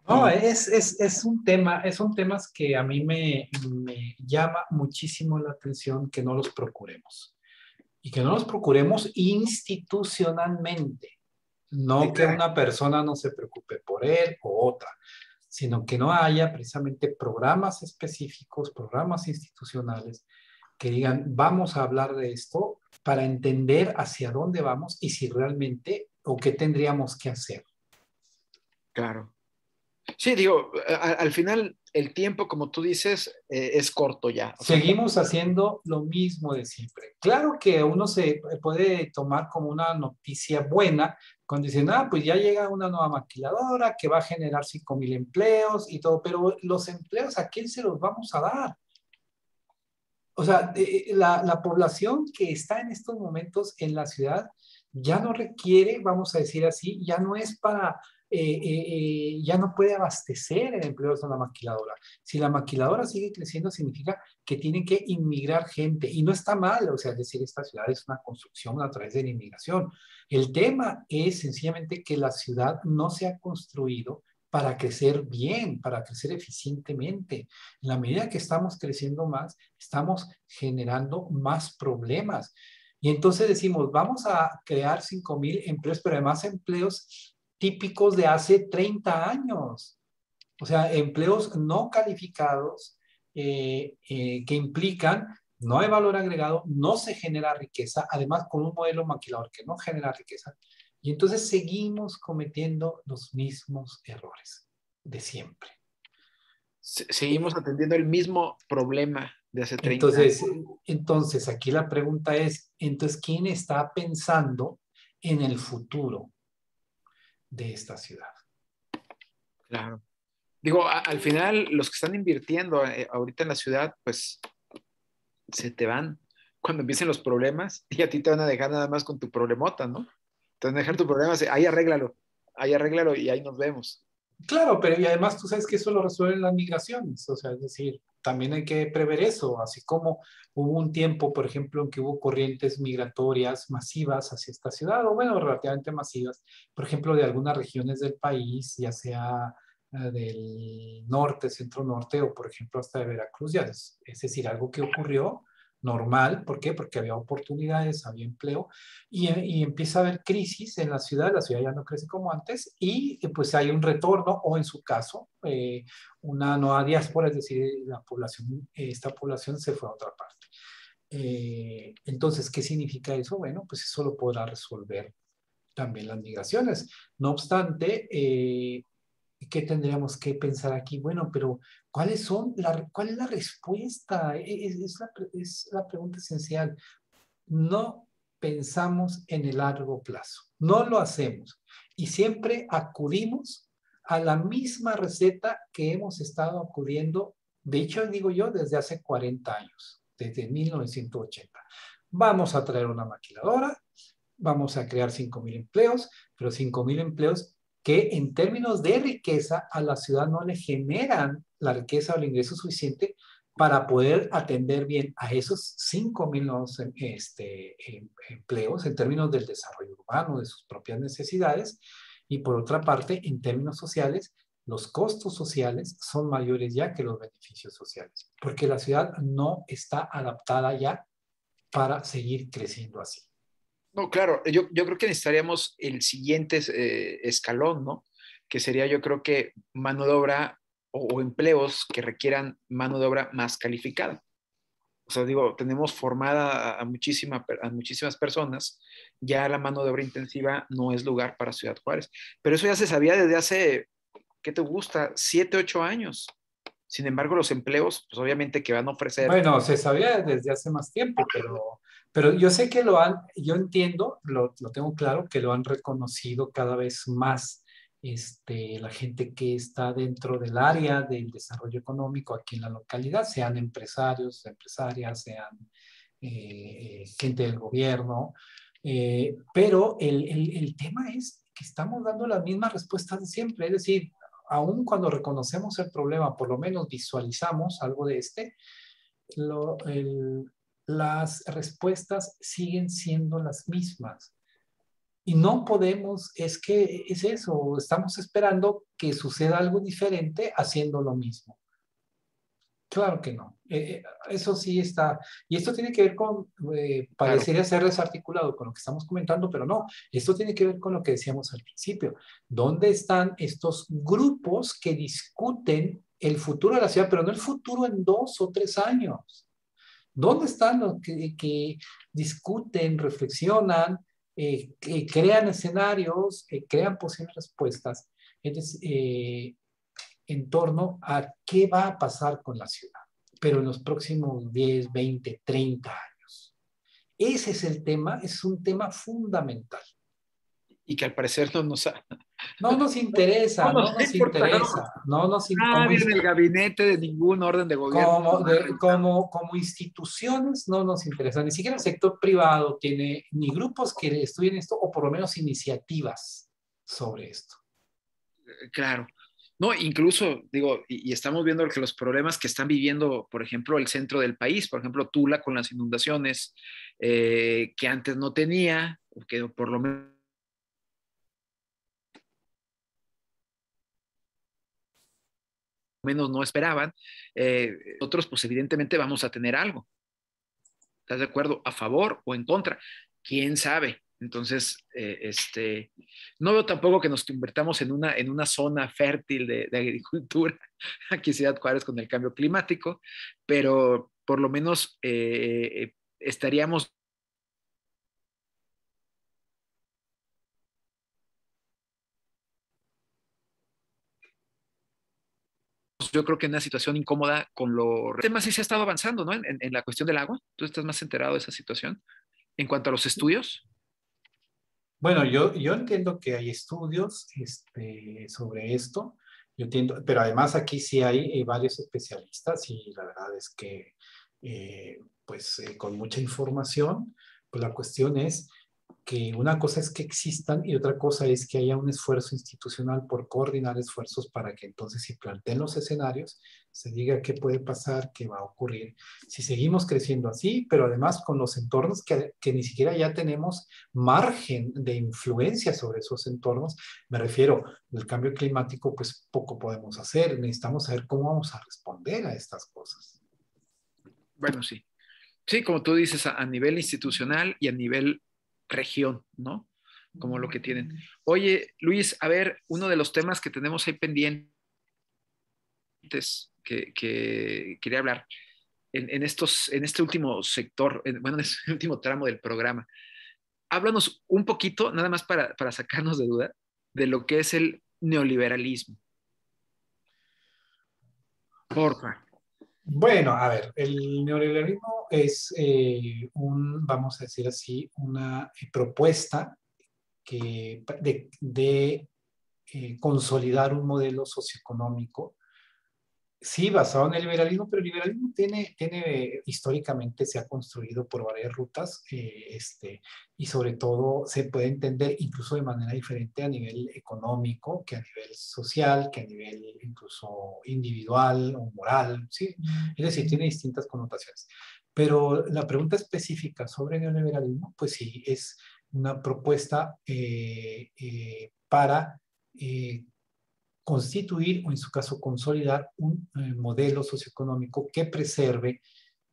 No, es, es, es, un tema, son temas que a mí me, me, llama muchísimo la atención que no los procuremos. Y que no los procuremos institucionalmente. No que una persona no se preocupe por él o otra, sino que no haya precisamente programas específicos, programas institucionales que digan, vamos a hablar de esto para entender hacia dónde vamos y si realmente o qué tendríamos que hacer. Claro. Sí, digo, al final el tiempo, como tú dices, eh, es corto ya. Seguimos haciendo lo mismo de siempre. Claro que uno se puede tomar como una noticia buena cuando dicen, ah, pues ya llega una nueva maquiladora que va a generar 5 mil empleos y todo, pero los empleos, ¿a quién se los vamos a dar? O sea, la, la población que está en estos momentos en la ciudad ya no requiere, vamos a decir así, ya no es para, eh, eh, eh, ya no puede abastecer el empleo de la maquiladora. Si la maquiladora sigue creciendo, significa que tiene que inmigrar gente y no está mal, o sea, es decir, esta ciudad es una construcción a través de la inmigración. El tema es sencillamente que la ciudad no se ha construido para crecer bien, para crecer eficientemente. En la medida que estamos creciendo más, estamos generando más problemas. Y entonces decimos, vamos a crear 5 mil empleos, pero además empleos típicos de hace 30 años. O sea, empleos no calificados eh, eh, que implican no hay valor agregado, no se genera riqueza, además con un modelo maquilador que no genera riqueza. Y entonces seguimos cometiendo los mismos errores de siempre. Seguimos atendiendo el mismo problema hace 30 entonces, Entonces, aquí la pregunta es, entonces, ¿quién está pensando en el futuro de esta ciudad? Claro. Digo, al final, los que están invirtiendo eh, ahorita en la ciudad, pues se te van cuando empiecen los problemas y a ti te van a dejar nada más con tu problemota, ¿no? Te van a dejar tu problema, ahí arréglalo, ahí arréglalo y ahí nos vemos. Claro, pero y además tú sabes que eso lo resuelven las migraciones, o sea, es decir, también hay que prever eso, así como hubo un tiempo, por ejemplo, en que hubo corrientes migratorias masivas hacia esta ciudad, o bueno, relativamente masivas, por ejemplo, de algunas regiones del país, ya sea eh, del norte, centro norte, o por ejemplo hasta de Veracruz, ya es, es decir, algo que ocurrió normal. ¿Por qué? Porque había oportunidades, había empleo y, empieza a haber crisis en la ciudad, la ciudad ya no crece como antes y eh, pues hay un retorno o en su caso eh, una nueva diáspora, es decir, la población, esta población se fue a otra parte. Eh, entonces, ¿qué significa eso? Bueno, pues eso lo podrá resolver también las migraciones. No obstante, ¿qué tendríamos que pensar aquí? Bueno, pero ¿cuáles son la, ¿cuál es la respuesta? E, es, la, es la pregunta esencial. No pensamos en el largo plazo, no lo hacemos y siempre acudimos a la misma receta que hemos estado acudiendo, de hecho digo yo, desde hace 40 años, desde 1980. Vamos a traer una maquiladora, vamos a crear 5.000 empleos, pero 5.000 empleos que en términos de riqueza a la ciudad no le generan la riqueza o el ingreso suficiente para poder atender bien a esos 5.000 nuevos este, em, empleos en términos del desarrollo urbano, de sus propias necesidades, y por otra parte, en términos sociales, los costos sociales son mayores ya que los beneficios sociales, porque la ciudad no está adaptada ya para seguir creciendo así. No, claro, yo, yo creo que necesitaríamos el siguiente eh, escalón, ¿no? Que sería yo creo que mano de obra o, empleos que requieran mano de obra más calificada. O sea, digo, tenemos formada a, muchísima, a muchísimas personas, ya la mano de obra intensiva no es lugar para Ciudad Juárez. Pero eso ya se sabía desde hace, ¿qué te gusta? Siete, ocho años. Sin embargo, los empleos, pues obviamente que van a ofrecer. Bueno, se sabía desde hace más tiempo, pero pero yo sé que lo han, yo entiendo, lo, lo tengo claro, que lo han reconocido cada vez más este, la gente que está dentro del área del desarrollo económico aquí en la localidad, sean empresarios, empresarias, sean eh, gente del gobierno. Eh, pero el, el, el, tema es que estamos dando las mismas respuestas de siempre, es decir, aun cuando reconocemos el problema, por lo menos visualizamos algo de este, lo, el, las respuestas siguen siendo las mismas. Y no podemos, es que es eso, estamos esperando que suceda algo diferente haciendo lo mismo. Claro que no. Eh, eh, eso sí está. Y esto tiene que ver con, eh, parecería ser desarticulado con lo que estamos comentando, pero no. Esto tiene que ver con lo que decíamos al principio. ¿Dónde están estos grupos que discuten el futuro de la ciudad, pero no el futuro en dos o tres años? ¿Dónde están los que, discuten, reflexionan, eh, crean escenarios, eh, crean posibles respuestas eh, en torno a qué va a pasar con la ciudad, pero en los próximos 10, 20, 30 años? Ese es el tema, es un tema fundamental. Y que al parecer no nos ha, no nos interesa, no, nos interesa. No nos interesa. en el gabinete de ningún orden de gobierno. Como, como, instituciones no nos interesa. Ni siquiera el sector privado tiene ni grupos que estudien esto o por lo menos iniciativas sobre esto. Eh, claro. No, incluso, digo, y, estamos viendo que los problemas que están viviendo, por ejemplo, el centro del país, por ejemplo, Tula con las inundaciones, eh, que antes no tenía, que por lo menos menos no esperaban, eh, otros pues evidentemente vamos a tener algo. ¿Estás de acuerdo? ¿A favor o en contra? ¿Quién sabe? Entonces, eh, este, no veo tampoco que nos convertamos en una, en una zona fértil de, agricultura aquí en Ciudad Juárez con el cambio climático, pero por lo menos eh, estaríamos yo creo que en una situación incómoda con lo... El tema sí se ha estado avanzando, ¿no? En, en, la cuestión del agua. ¿Tú estás más enterado de esa situación? En cuanto a los estudios. Bueno, yo, yo entiendo que hay estudios este, sobre esto, yo entiendo, pero además aquí sí hay eh, varios especialistas y la verdad es que, eh, pues eh, con mucha información, pues la cuestión es que una cosa es que existan y otra cosa es que haya un esfuerzo institucional por coordinar esfuerzos para que entonces si planteen los escenarios, se diga qué puede pasar, qué va a ocurrir. Si seguimos creciendo así, pero además con los entornos que, que ni siquiera ya tenemos margen de influencia sobre esos entornos, me refiero al cambio climático, pues poco podemos hacer. Necesitamos saber cómo vamos a responder a estas cosas. Bueno, sí. Sí, como tú dices, a, a nivel institucional y a nivel región, ¿no? Como lo que tienen. Oye, Luis, a ver, uno de los temas que tenemos ahí pendientes que, quería hablar en, estos, en este último sector, bueno, en este último tramo del programa. Háblanos un poquito, nada más para, para sacarnos de duda, de lo que es el neoliberalismo. Porfa. Bueno, a ver, el neoliberalismo es eh, un, vamos a decir así, una propuesta que, de, eh, consolidar un modelo socioeconómico sí, basado en el liberalismo, pero el liberalismo tiene, tiene históricamente se ha construido por varias rutas eh, este, y sobre todo se puede entender incluso de manera diferente a nivel económico, que a nivel social, que a nivel incluso individual o moral, ¿sí? Es decir, tiene distintas connotaciones. Pero la pregunta específica sobre el neoliberalismo, pues sí, es una propuesta eh, eh, para constituir o en su caso consolidar un eh, modelo socioeconómico que preserve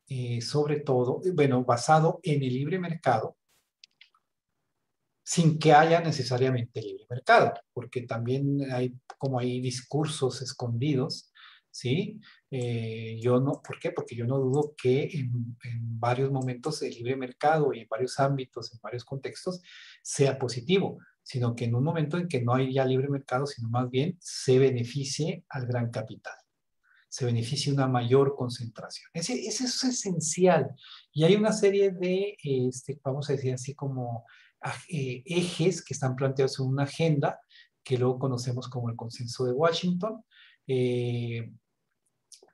eh, sobre todo, bueno, basado en el libre mercado, sin que haya necesariamente libre mercado, porque también hay como hay discursos escondidos, ¿sí? Eh, yo no, ¿por qué? Porque yo no dudo que en, en, varios momentos el libre mercado y en varios ámbitos, en varios contextos, sea positivo sino que en un momento en que no hay ya libre mercado, sino más bien se beneficie al gran capital, se beneficie una mayor concentración. Ese, ese es esencial. Y hay una serie de, este, vamos a decir así como eh, ejes que están planteados en una agenda que luego conocemos como el consenso de Washington. Eh,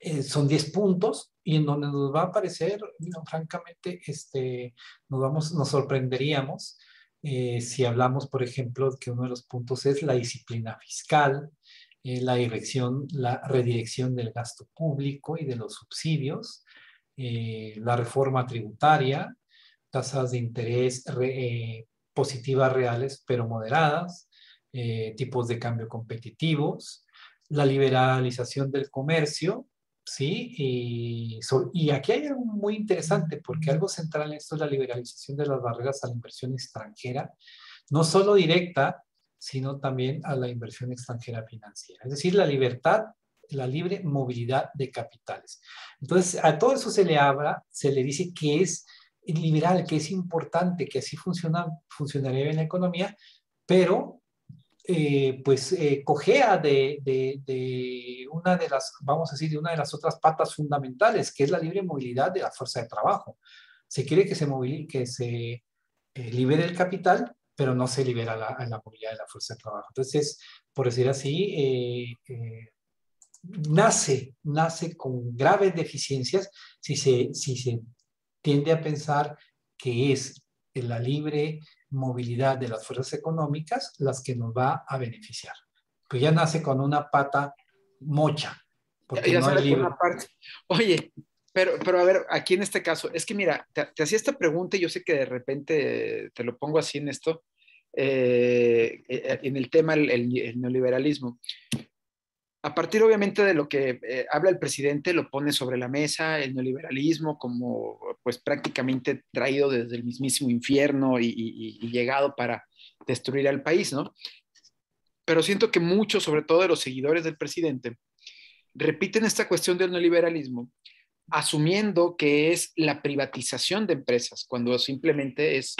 eh, son 10 puntos y en donde nos va a aparecer, francamente, este, nos, vamos, nos sorprenderíamos eh, si hablamos, por ejemplo, que uno de los puntos es la disciplina fiscal, eh, la dirección, la redirección del gasto público y de los subsidios, eh, la reforma tributaria, tasas de interés positivas reales pero moderadas, tipos de cambio competitivos, la liberalización del comercio, ¿sí? Y, y, aquí hay algo muy interesante, porque algo central en esto es la liberalización de las barreras a la inversión extranjera, no solo directa, sino también a la inversión extranjera financiera. Es decir, la libertad, la libre movilidad de capitales. Entonces, a todo eso se le habla, se le dice que es liberal, que es importante, que así funciona, funcionaría bien la economía, pero eh, pues eh, cojea de, de, una de las, vamos a decir, de una de las otras patas fundamentales, que es la libre movilidad de la fuerza de trabajo. Se quiere que se, que se eh, libere el capital, pero no se libera la, la, movilidad de la fuerza de trabajo. Entonces, por decir así, nace, nace con graves deficiencias si se, si se tiende a pensar que es la libre movilidad de las fuerzas económicas las que nos va a beneficiar. Pues ya nace con una pata mocha. Porque no hay parte. Oye, pero, pero a ver, aquí en este caso, es que mira, te, hacía esta pregunta y yo sé que de repente te lo pongo así en esto, eh, eh, en el tema el neoliberalismo a partir obviamente de lo que eh, habla el presidente, lo pone sobre la mesa, el neoliberalismo como pues prácticamente traído desde el mismísimo infierno y, llegado para destruir al país, ¿no? Pero siento que muchos, sobre todo de los seguidores del presidente, repiten esta cuestión del neoliberalismo asumiendo que es la privatización de empresas, cuando simplemente es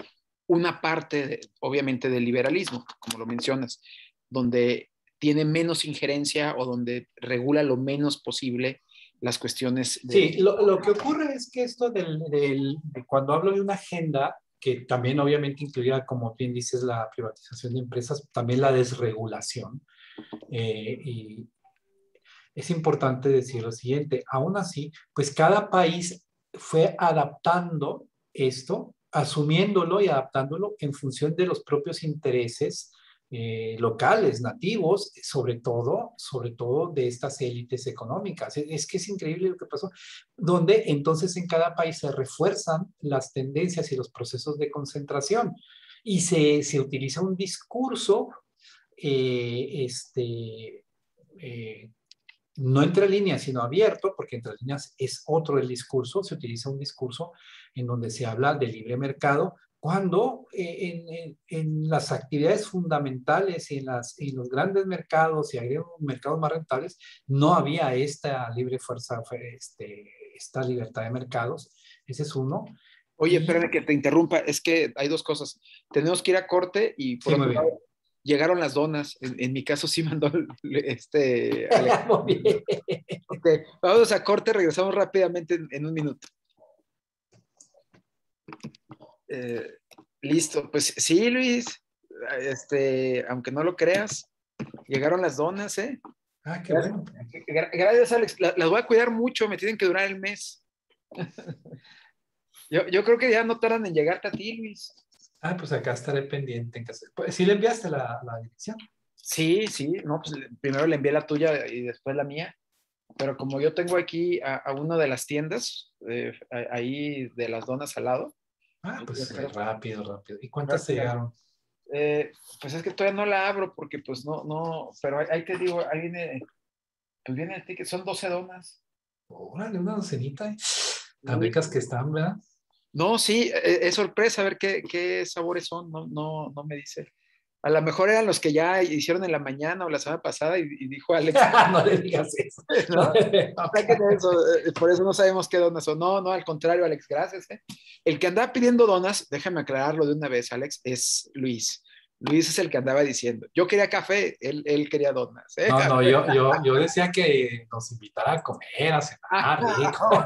una parte, obviamente, del liberalismo, como lo mencionas, donde tiene menos injerencia o donde regula lo menos posible las cuestiones. De... Sí, lo, que ocurre es que esto del, del, de cuando hablo de una agenda, que también obviamente incluía, como bien dices, la privatización de empresas, también la desregulación. Eh, y es importante decir lo siguiente, aún así, pues cada país fue adaptando esto, asumiéndolo y adaptándolo en función de los propios intereses eh, locales, nativos, sobre todo, sobre todo de estas élites económicas. Es que es increíble lo que pasó, donde entonces en cada país se refuerzan las tendencias y los procesos de concentración y se, se utiliza un discurso, eh, este, eh, no entre líneas, sino abierto, porque entre líneas es otro el discurso, se utiliza un discurso en donde se habla de libre mercado, cuando eh, en, las actividades fundamentales y en, las, los grandes mercados y mercados más rentables no había esta libre fuerza, este, esta libertad de mercados. Ese es uno. Oye, espérame que te interrumpa, es que hay dos cosas. Tenemos que ir a corte y por otro lado, llegaron las donas. En, mi caso sí mandó este... muy bien. ok, vamos a corte, regresamos rápidamente en, en un minuto. Eh, listo, pues sí, Luis, este, aunque no lo creas, llegaron las donas, ¿eh? Ah, qué bueno. Gracias, Alex. Las voy a cuidar mucho, me tienen que durar el mes. Yo, yo creo que ya no tardan en llegarte a ti, Luis. Ah, pues acá estaré pendiente. En casa. Pues, ¿Sí le enviaste la, la dirección? Sí, sí, no, pues primero le envié la tuya y después la mía. Pero como yo tengo aquí a, a una de las tiendas, eh, ahí de las donas al lado. Ah, pues rápido, rápido. ¿Y cuántas te llegaron? Eh, pues es que todavía no la abro porque pues no, no, pero ahí te digo, ahí viene, pues viene el ticket, son 12 donas. Órale, una docenita. Tan ricas que están, ¿verdad? No, sí, es, es sorpresa ver qué, qué, sabores son, no, no, no me dice. A lo mejor eran los que ya hicieron en la mañana o la semana pasada y, y dijo Alex. no le digas eso. ¿No? eso. Eh, por eso no sabemos qué donas son. No, no, al contrario, Alex, gracias. ¿eh? El que andaba pidiendo donas, déjame aclararlo de una vez, Alex, es Luis. Luis es el que andaba diciendo. Yo quería café, él, él quería donas. ¿eh? No, no, yo, yo, yo decía que nos invitara a comer, a cenar, rico.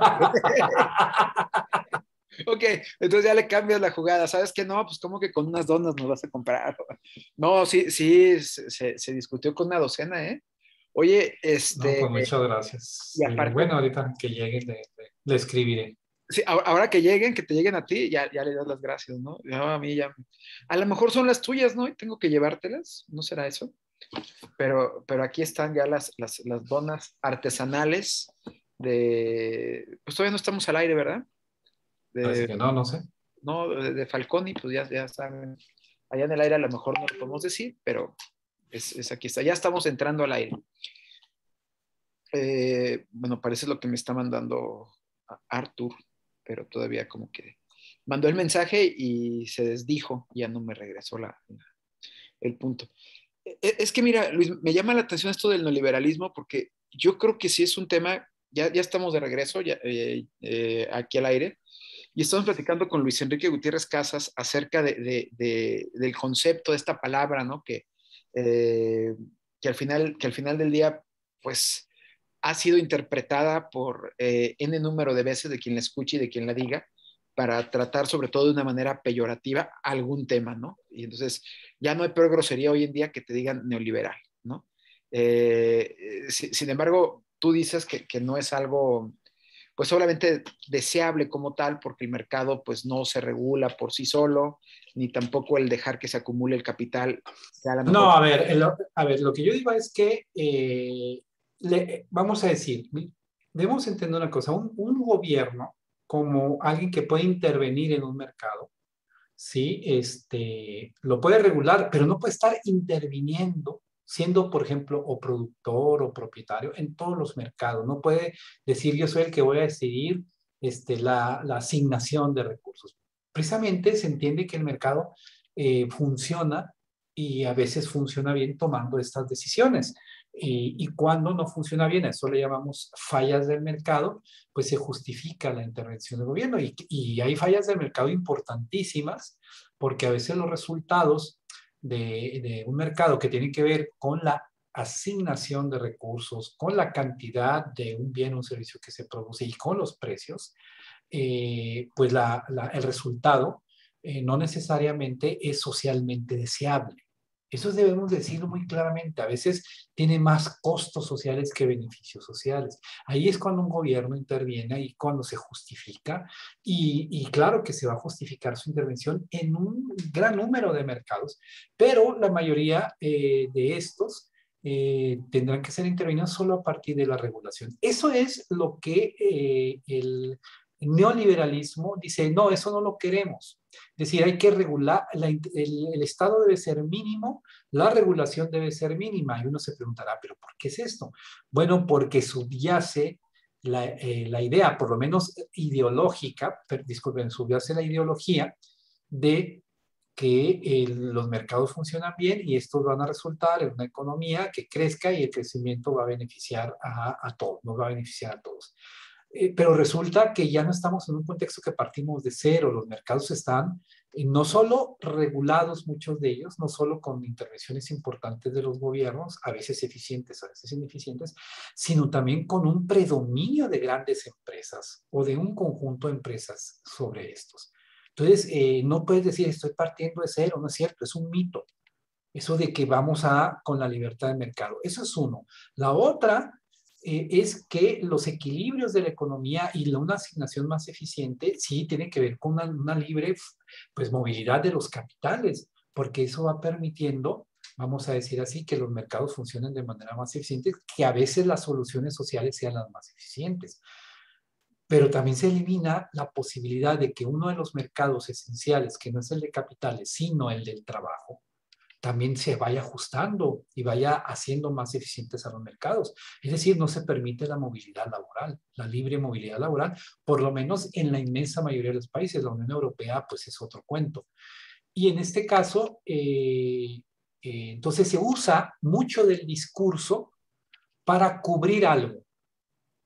Ok, entonces ya le cambias la jugada. ¿Sabes qué? No, pues como que con unas donas nos vas a comprar. No, sí, sí, se, se discutió con una docena, ¿eh? Oye, No, este. pues muchas gracias. y aparte- Y bueno, ahorita que lleguen le, le- le escribiré. Sí, ahora ahora que lleguen, que te lleguen a ti, ya, ya le das las gracias, ¿no? Ya a mí ya. A lo mejor son las tuyas, ¿no? Y tengo que llevártelas, ¿no será eso? Pero, pero aquí están ya las, las, las donas artesanales de. Pues todavía no estamos al aire, ¿verdad? De- Así que no, no sé. no, de, Falconi, pues ya, ya saben. Allá en el aire a lo mejor no lo podemos decir, pero es, es aquí está. Ya estamos entrando al aire. Eh, bueno, parece lo que me está mandando Arthur, pero todavía como que mandó el mensaje y se desdijo, ya no me regresó la, la- el punto. E- Es que mira, Luis, me llama la atención esto del neoliberalismo porque yo creo que sí es un tema, ya, ya estamos de regreso ya, eh, eh, aquí al aire, y estamos platicando con Luis Enrique Gutiérrez Casas acerca de, de- de- del concepto de esta palabra, ¿no? Que, eh, que, al final, que al final del día, pues, ha sido interpretada por eh, N número de veces de quien la escuche y de quien la diga, para tratar sobre todo de una manera peyorativa algún tema, ¿no? Y entonces ya no hay peor grosería hoy en día que te digan neoliberal, ¿no? Eh, eh, si- sin embargo, tú dices que, que no es algo pues obviamente deseable como tal, porque el mercado pues no se regula por sí solo, ni tampoco el dejar que se acumule el capital. sea la mejor- No, a ver, el- a ver, lo que yo digo es que, eh, le- vamos a decir, debemos entender una cosa, un, un gobierno como alguien que puede intervenir en un mercado, ¿sí? Este, lo puede regular, pero no puede estar interviniendo, siendo, por ejemplo, o productor o propietario en todos los mercados. No puede decir yo soy el que voy a decidir este, la, la asignación de recursos. Precisamente se entiende que el mercado eh, funciona y a veces funciona bien tomando estas decisiones. Y, y, cuando no funciona bien, eso le llamamos fallas del mercado, pues se justifica la intervención del gobierno. Y, y hay fallas del mercado importantísimas, porque a veces los resultados de, un mercado que tienen que ver con la asignación de recursos, con la cantidad de un bien o un servicio que se produce y con los precios, eh, pues el resultado eh, no necesariamente es socialmente deseable. Eso debemos decirlo muy claramente. A veces tiene más costos sociales que beneficios sociales. Ahí es cuando un gobierno interviene y cuando se justifica. Y, y, claro que se va a justificar su intervención en un gran número de mercados, pero la mayoría eh, de estos eh, tendrán que ser intervenidos solo a partir de la regulación. Eso es lo que eh, el neoliberalismo dice, no, eso no lo queremos. Es decir, hay que regular, la, el, Estado debe ser mínimo, la regulación debe ser mínima. Y uno se preguntará, ¿pero por qué es esto? Bueno, porque subyace la, eh, la idea, por lo menos ideológica, pero, disculpen, subyace la ideología de que eh, los mercados funcionan bien y estos van a resultar en una economía que crezca y el crecimiento va a beneficiar a, a todos, nos va a beneficiar a todos. Eh, pero resulta que ya no estamos en un contexto que partimos de cero, los mercados están no solo regulados muchos de ellos, no solo con intervenciones importantes de los gobiernos, a veces eficientes, a veces ineficientes, sino también con un predominio de grandes empresas o de un conjunto de empresas sobre estos. Entonces, eh, no puedes decir estoy partiendo de cero, no es cierto, es un mito. Eso de que vamos a con la libertad de mercado. Eso es uno. La otra eh, es que los equilibrios de la economía y una asignación más eficiente sí tiene que ver con una, libre pues, movilidad de los capitales, porque eso va permitiendo, vamos a decir así, que los mercados funcionen de manera más eficiente, que a veces las soluciones sociales sean las más eficientes. Pero también se elimina la posibilidad de que uno de los mercados esenciales, que no es el de capitales, sino el del trabajo, también se vaya ajustando y vaya haciendo más eficientes a los mercados. Es decir, no se permite la movilidad laboral, la libre movilidad laboral, por lo menos en la inmensa mayoría de los países. La Unión Europea, pues es otro cuento. Y en este caso, eh, eh, entonces se usa mucho del discurso para cubrir algo.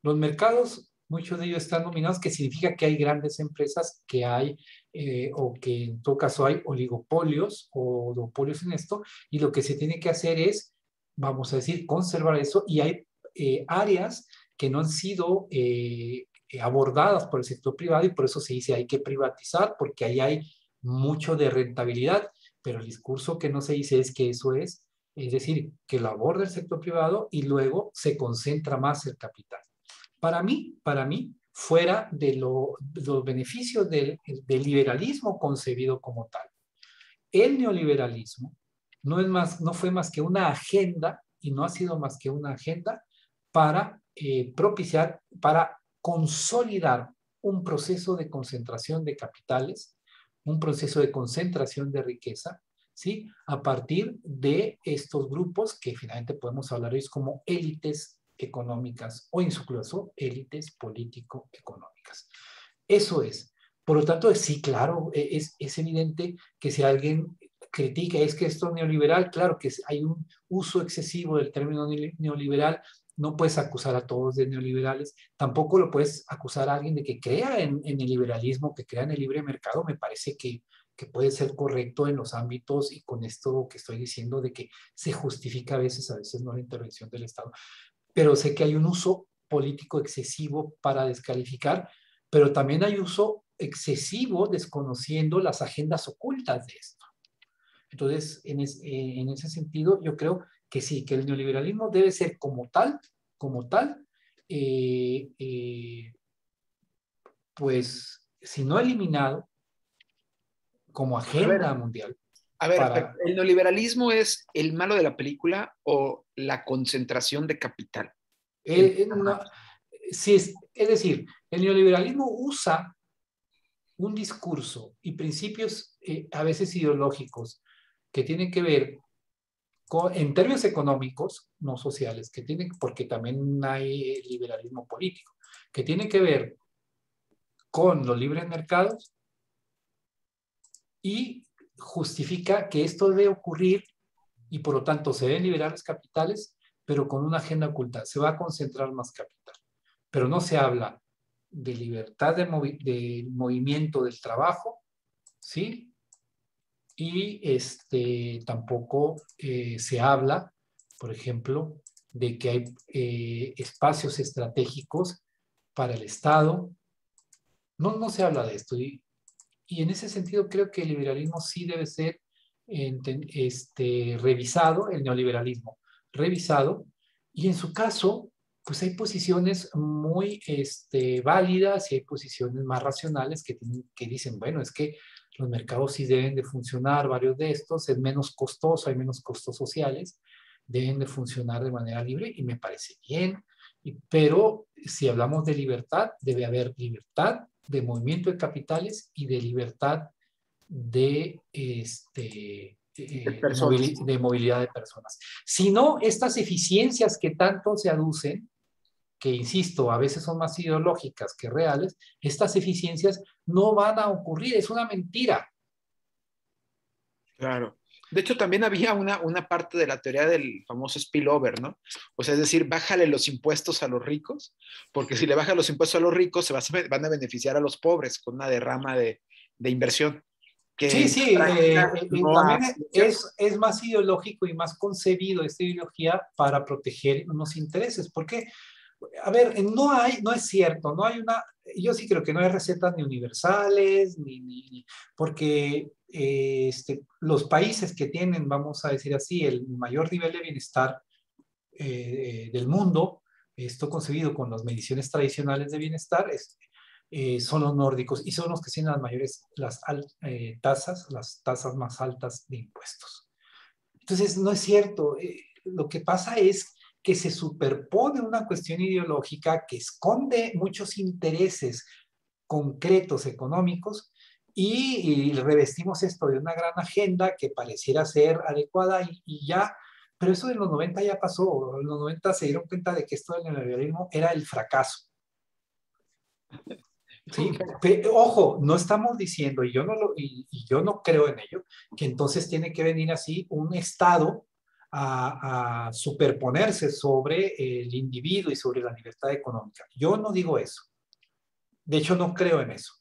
Los mercados, muchos de ellos están nominados, que significa que hay grandes empresas, que hay eh, o que en todo caso hay oligopolios o duopolios en esto, y lo que se tiene que hacer es, vamos a decir, conservar eso, y hay eh, áreas que no han sido eh, abordadas por el sector privado y por eso se dice hay que privatizar porque ahí hay mucho de rentabilidad, pero el discurso que no se dice es que eso es, es decir, que lo aborda el sector privado y luego se concentra más el capital. Para mí, para mí, fuera de, los beneficios del, liberalismo concebido como tal. El neoliberalismo no, es más, no fue más que una agenda, y no ha sido más que una agenda para eh, propiciar, para consolidar un proceso de concentración de capitales, un proceso de concentración de riqueza, ¿sí? A partir de estos grupos que finalmente podemos hablar hoy como élites económicas o incluso élites político-económicas. Eso es. Por lo tanto, sí, claro, e, es, es evidente que si alguien critica es que esto es neoliberal, claro que hay un uso excesivo del término neoliberal, no puedes acusar a todos de neoliberales, tampoco lo puedes acusar a alguien de que crea en, en el liberalismo, que crea en el libre mercado, me parece que, que puede ser correcto en los ámbitos y con esto que estoy diciendo de que se justifica a veces, a veces no la intervención del Estado pero sé que hay un uso político excesivo para descalificar, pero también hay uso excesivo desconociendo las agendas ocultas de esto. Entonces, en, eh, ese sentido, yo creo que sí, que el neoliberalismo debe ser como tal, como tal, eh, eh, pues, si no eliminado, como agenda mundial. A ver, ¿el neoliberalismo es el malo de la película o la concentración de capital? Eh, eh, sí, es, es decir, el neoliberalismo usa un discurso y principios eh, a veces ideológicos que tienen que ver con, en términos económicos, no sociales, que tienen, porque también hay liberalismo político, que tiene que ver con los libres mercados y justifica que esto debe ocurrir y por lo tanto se deben liberar los capitales, pero con una agenda oculta. Se va a concentrar más capital. Pero no se habla de libertad de, movimiento del trabajo, ¿sí? Y este, tampoco eh, se habla, por ejemplo, de que hay eh, espacios estratégicos para el Estado. No, no se habla de esto. Y y en ese sentido creo que el liberalismo sí debe ser este, revisado, el neoliberalismo revisado, y en su caso, pues hay posiciones muy este, válidas y hay posiciones más racionales que, que dicen, bueno, es que los mercados sí deben de funcionar, varios de estos, es menos costoso, hay menos costos sociales, deben de funcionar de manera libre y me parece bien, pero si hablamos de libertad, debe haber libertad de movimiento de capitales y de libertad de, este, eh, de, movilidad de personas. Si no, estas eficiencias que tanto se aducen, que insisto, a veces son más ideológicas que reales, estas eficiencias no van a ocurrir, es una mentira. Claro. De hecho, también había una, una parte de la teoría del famoso spillover, ¿no? O sea, es decir, bájale los impuestos a los ricos, porque si le bajan los impuestos a los ricos, se van a beneficiar a los pobres con una derrama de, de inversión. sí, sí, eh, eh, también es, es, más ideológico y más concebido esta ideología para proteger unos intereses, porque, a ver, no hay, no es cierto, no hay una, yo sí creo que no hay recetas ni universales, ni, ni porque eh, este, los países que tienen, vamos a decir así, el mayor nivel de bienestar del mundo, esto concebido con las mediciones tradicionales de bienestar, es, eh, son los nórdicos y son los que tienen las mayores las eh, tasas, las tasas más altas de impuestos. Entonces, no es cierto. Eh, lo que pasa es que se superpone una cuestión ideológica que esconde muchos intereses concretos económicos y, revestimos esto de una gran agenda que pareciera ser adecuada y, y, ya, pero eso en los 90 ya pasó, en los 90 se dieron cuenta de que esto del neoliberalismo era el fracaso. Sí, ojo, no estamos diciendo, y yo no, lo, y, yo no creo en ello, que entonces tiene que venir así un Estado a, superponerse sobre el individuo y sobre la libertad económica. Yo no digo eso. De hecho, no creo en eso.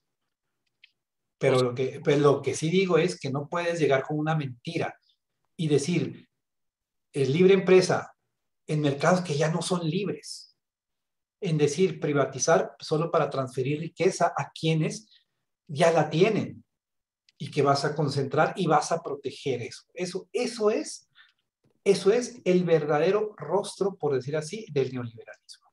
Pero lo que, pero lo que sí digo es que no puedes llegar con una mentira y decir, es libre empresa en mercados que ya no son libres en decir privatizar solo para transferir riqueza a quienes ya la tienen y que vas a concentrar y vas a proteger eso. Eso, eso es, eso es el verdadero rostro, por decir así, del neoliberalismo.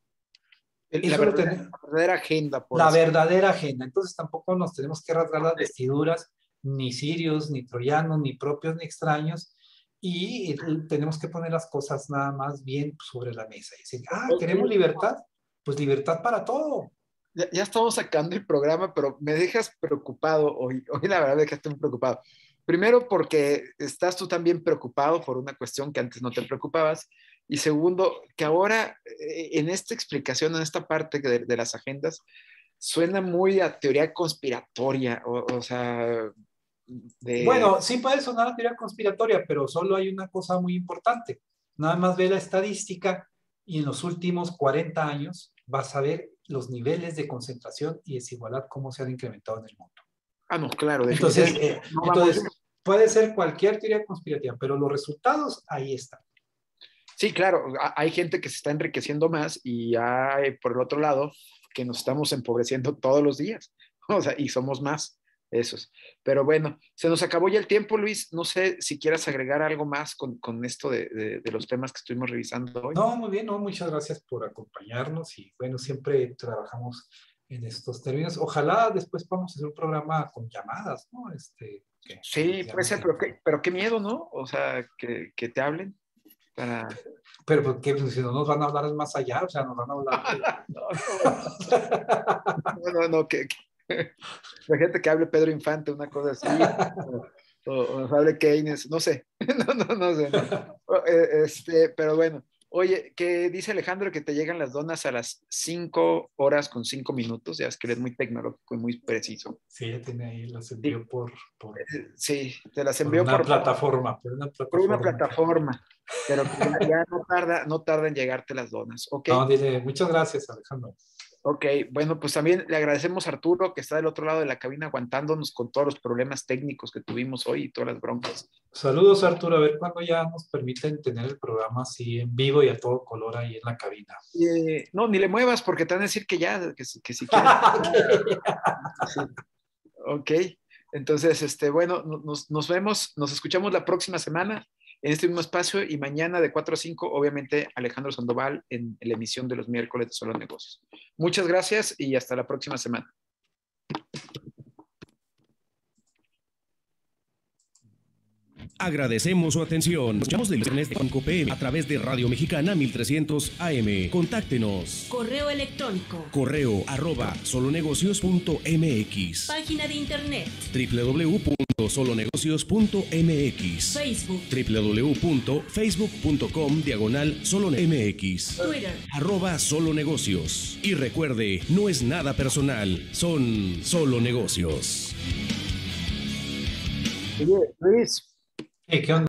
la, verdadera, agenda. la verdadera agenda. Entonces tampoco nos tenemos que rasgar las vestiduras, ni sirios, ni troyanos, ni propios, ni extraños, y tenemos que poner las cosas nada más bien sobre la mesa y decir, ah, queremos libertad, pues libertad para todo. Ya, estamos sacando el programa, pero me dejas preocupado hoy. Hoy la verdad es que estoy muy preocupado. Primero porque estás tú también preocupado por una cuestión que antes no te preocupabas. Y segundo, que ahora eh, en esta explicación, en esta parte de, las agendas, suena muy a teoría conspiratoria, o, sea... Bueno, sí puede sonar a teoría conspiratoria, pero solo hay una cosa muy importante. Nada más ve la estadística y en los últimos 40 años vas a ver los niveles de concentración y desigualdad cómo se han incrementado en el mundo. Ah, no, claro. Entonces, eh, entonces puede ser cualquier teoría conspirativa, pero los resultados ahí están. Sí, claro, hay gente que se está enriqueciendo más y hay, por el otro lado, que nos estamos empobreciendo todos los días, o sea, y somos más esos. Pero bueno, se nos acabó ya el tiempo, Luis. No sé si quieras agregar algo más con, con esto de, de, los temas que estuvimos revisando hoy. No, muy bien, no, muchas gracias por acompañarnos y bueno, siempre trabajamos en estos términos. Ojalá después podamos hacer un programa con llamadas, ¿no? Este, sí, puede ser, pero qué, pero qué miedo, ¿no? O sea, que, que te hablen para... Pero porque pues, si no nos van a hablar más allá, o sea, nos van a hablar... no, no, no, no, que, la gente que hable Pedro Infante, una cosa así, o, o, hable Keynes, no sé, no, no, no sé. Eh, este, pero bueno, oye, que dice Alejandro que te llegan las donas a las 5 horas con 5 minutos, ya es que eres muy tecnológico y muy preciso. Sí, ya tiene ahí, las envió por, por, eh, Sí, te las envió por, una plataforma, por una plataforma. Por una plataforma, pero ya, no, tarda, no tarda en llegarte las donas. Okay. No, dile, muchas gracias, Alejandro. Ok, bueno, pues también le agradecemos a Arturo que está del otro lado de la cabina aguantándonos con todos los problemas técnicos que tuvimos hoy y todas las broncas. Saludos Arturo, a ver cuándo ya nos permiten tener el programa así en vivo y a todo color ahí en la cabina. Eh, no, ni le muevas porque te van a decir que ya, que, que si quieres. Ok, entonces, este, bueno, nos, nos vemos, nos escuchamos la próxima semana en este mismo espacio y mañana de 4 a 5, obviamente, Alejandro Sandoval en, la emisión de los miércoles de Solo Negocios. Muchas gracias y hasta la próxima semana. Agradecemos su atención. Nos llamamos del viernes de 5 pm a través de Radio Mexicana 1300 AM. Contáctenos. Correo electrónico. Correo arroba solonegocios.mx. Página de internet. www.solonegocios.mx. Facebook. www.facebook.com diagonal solomx. Twitter. Arroba solonegocios. Y recuerde, no es nada personal, son solo negocios. Luis, ¿Qué onda?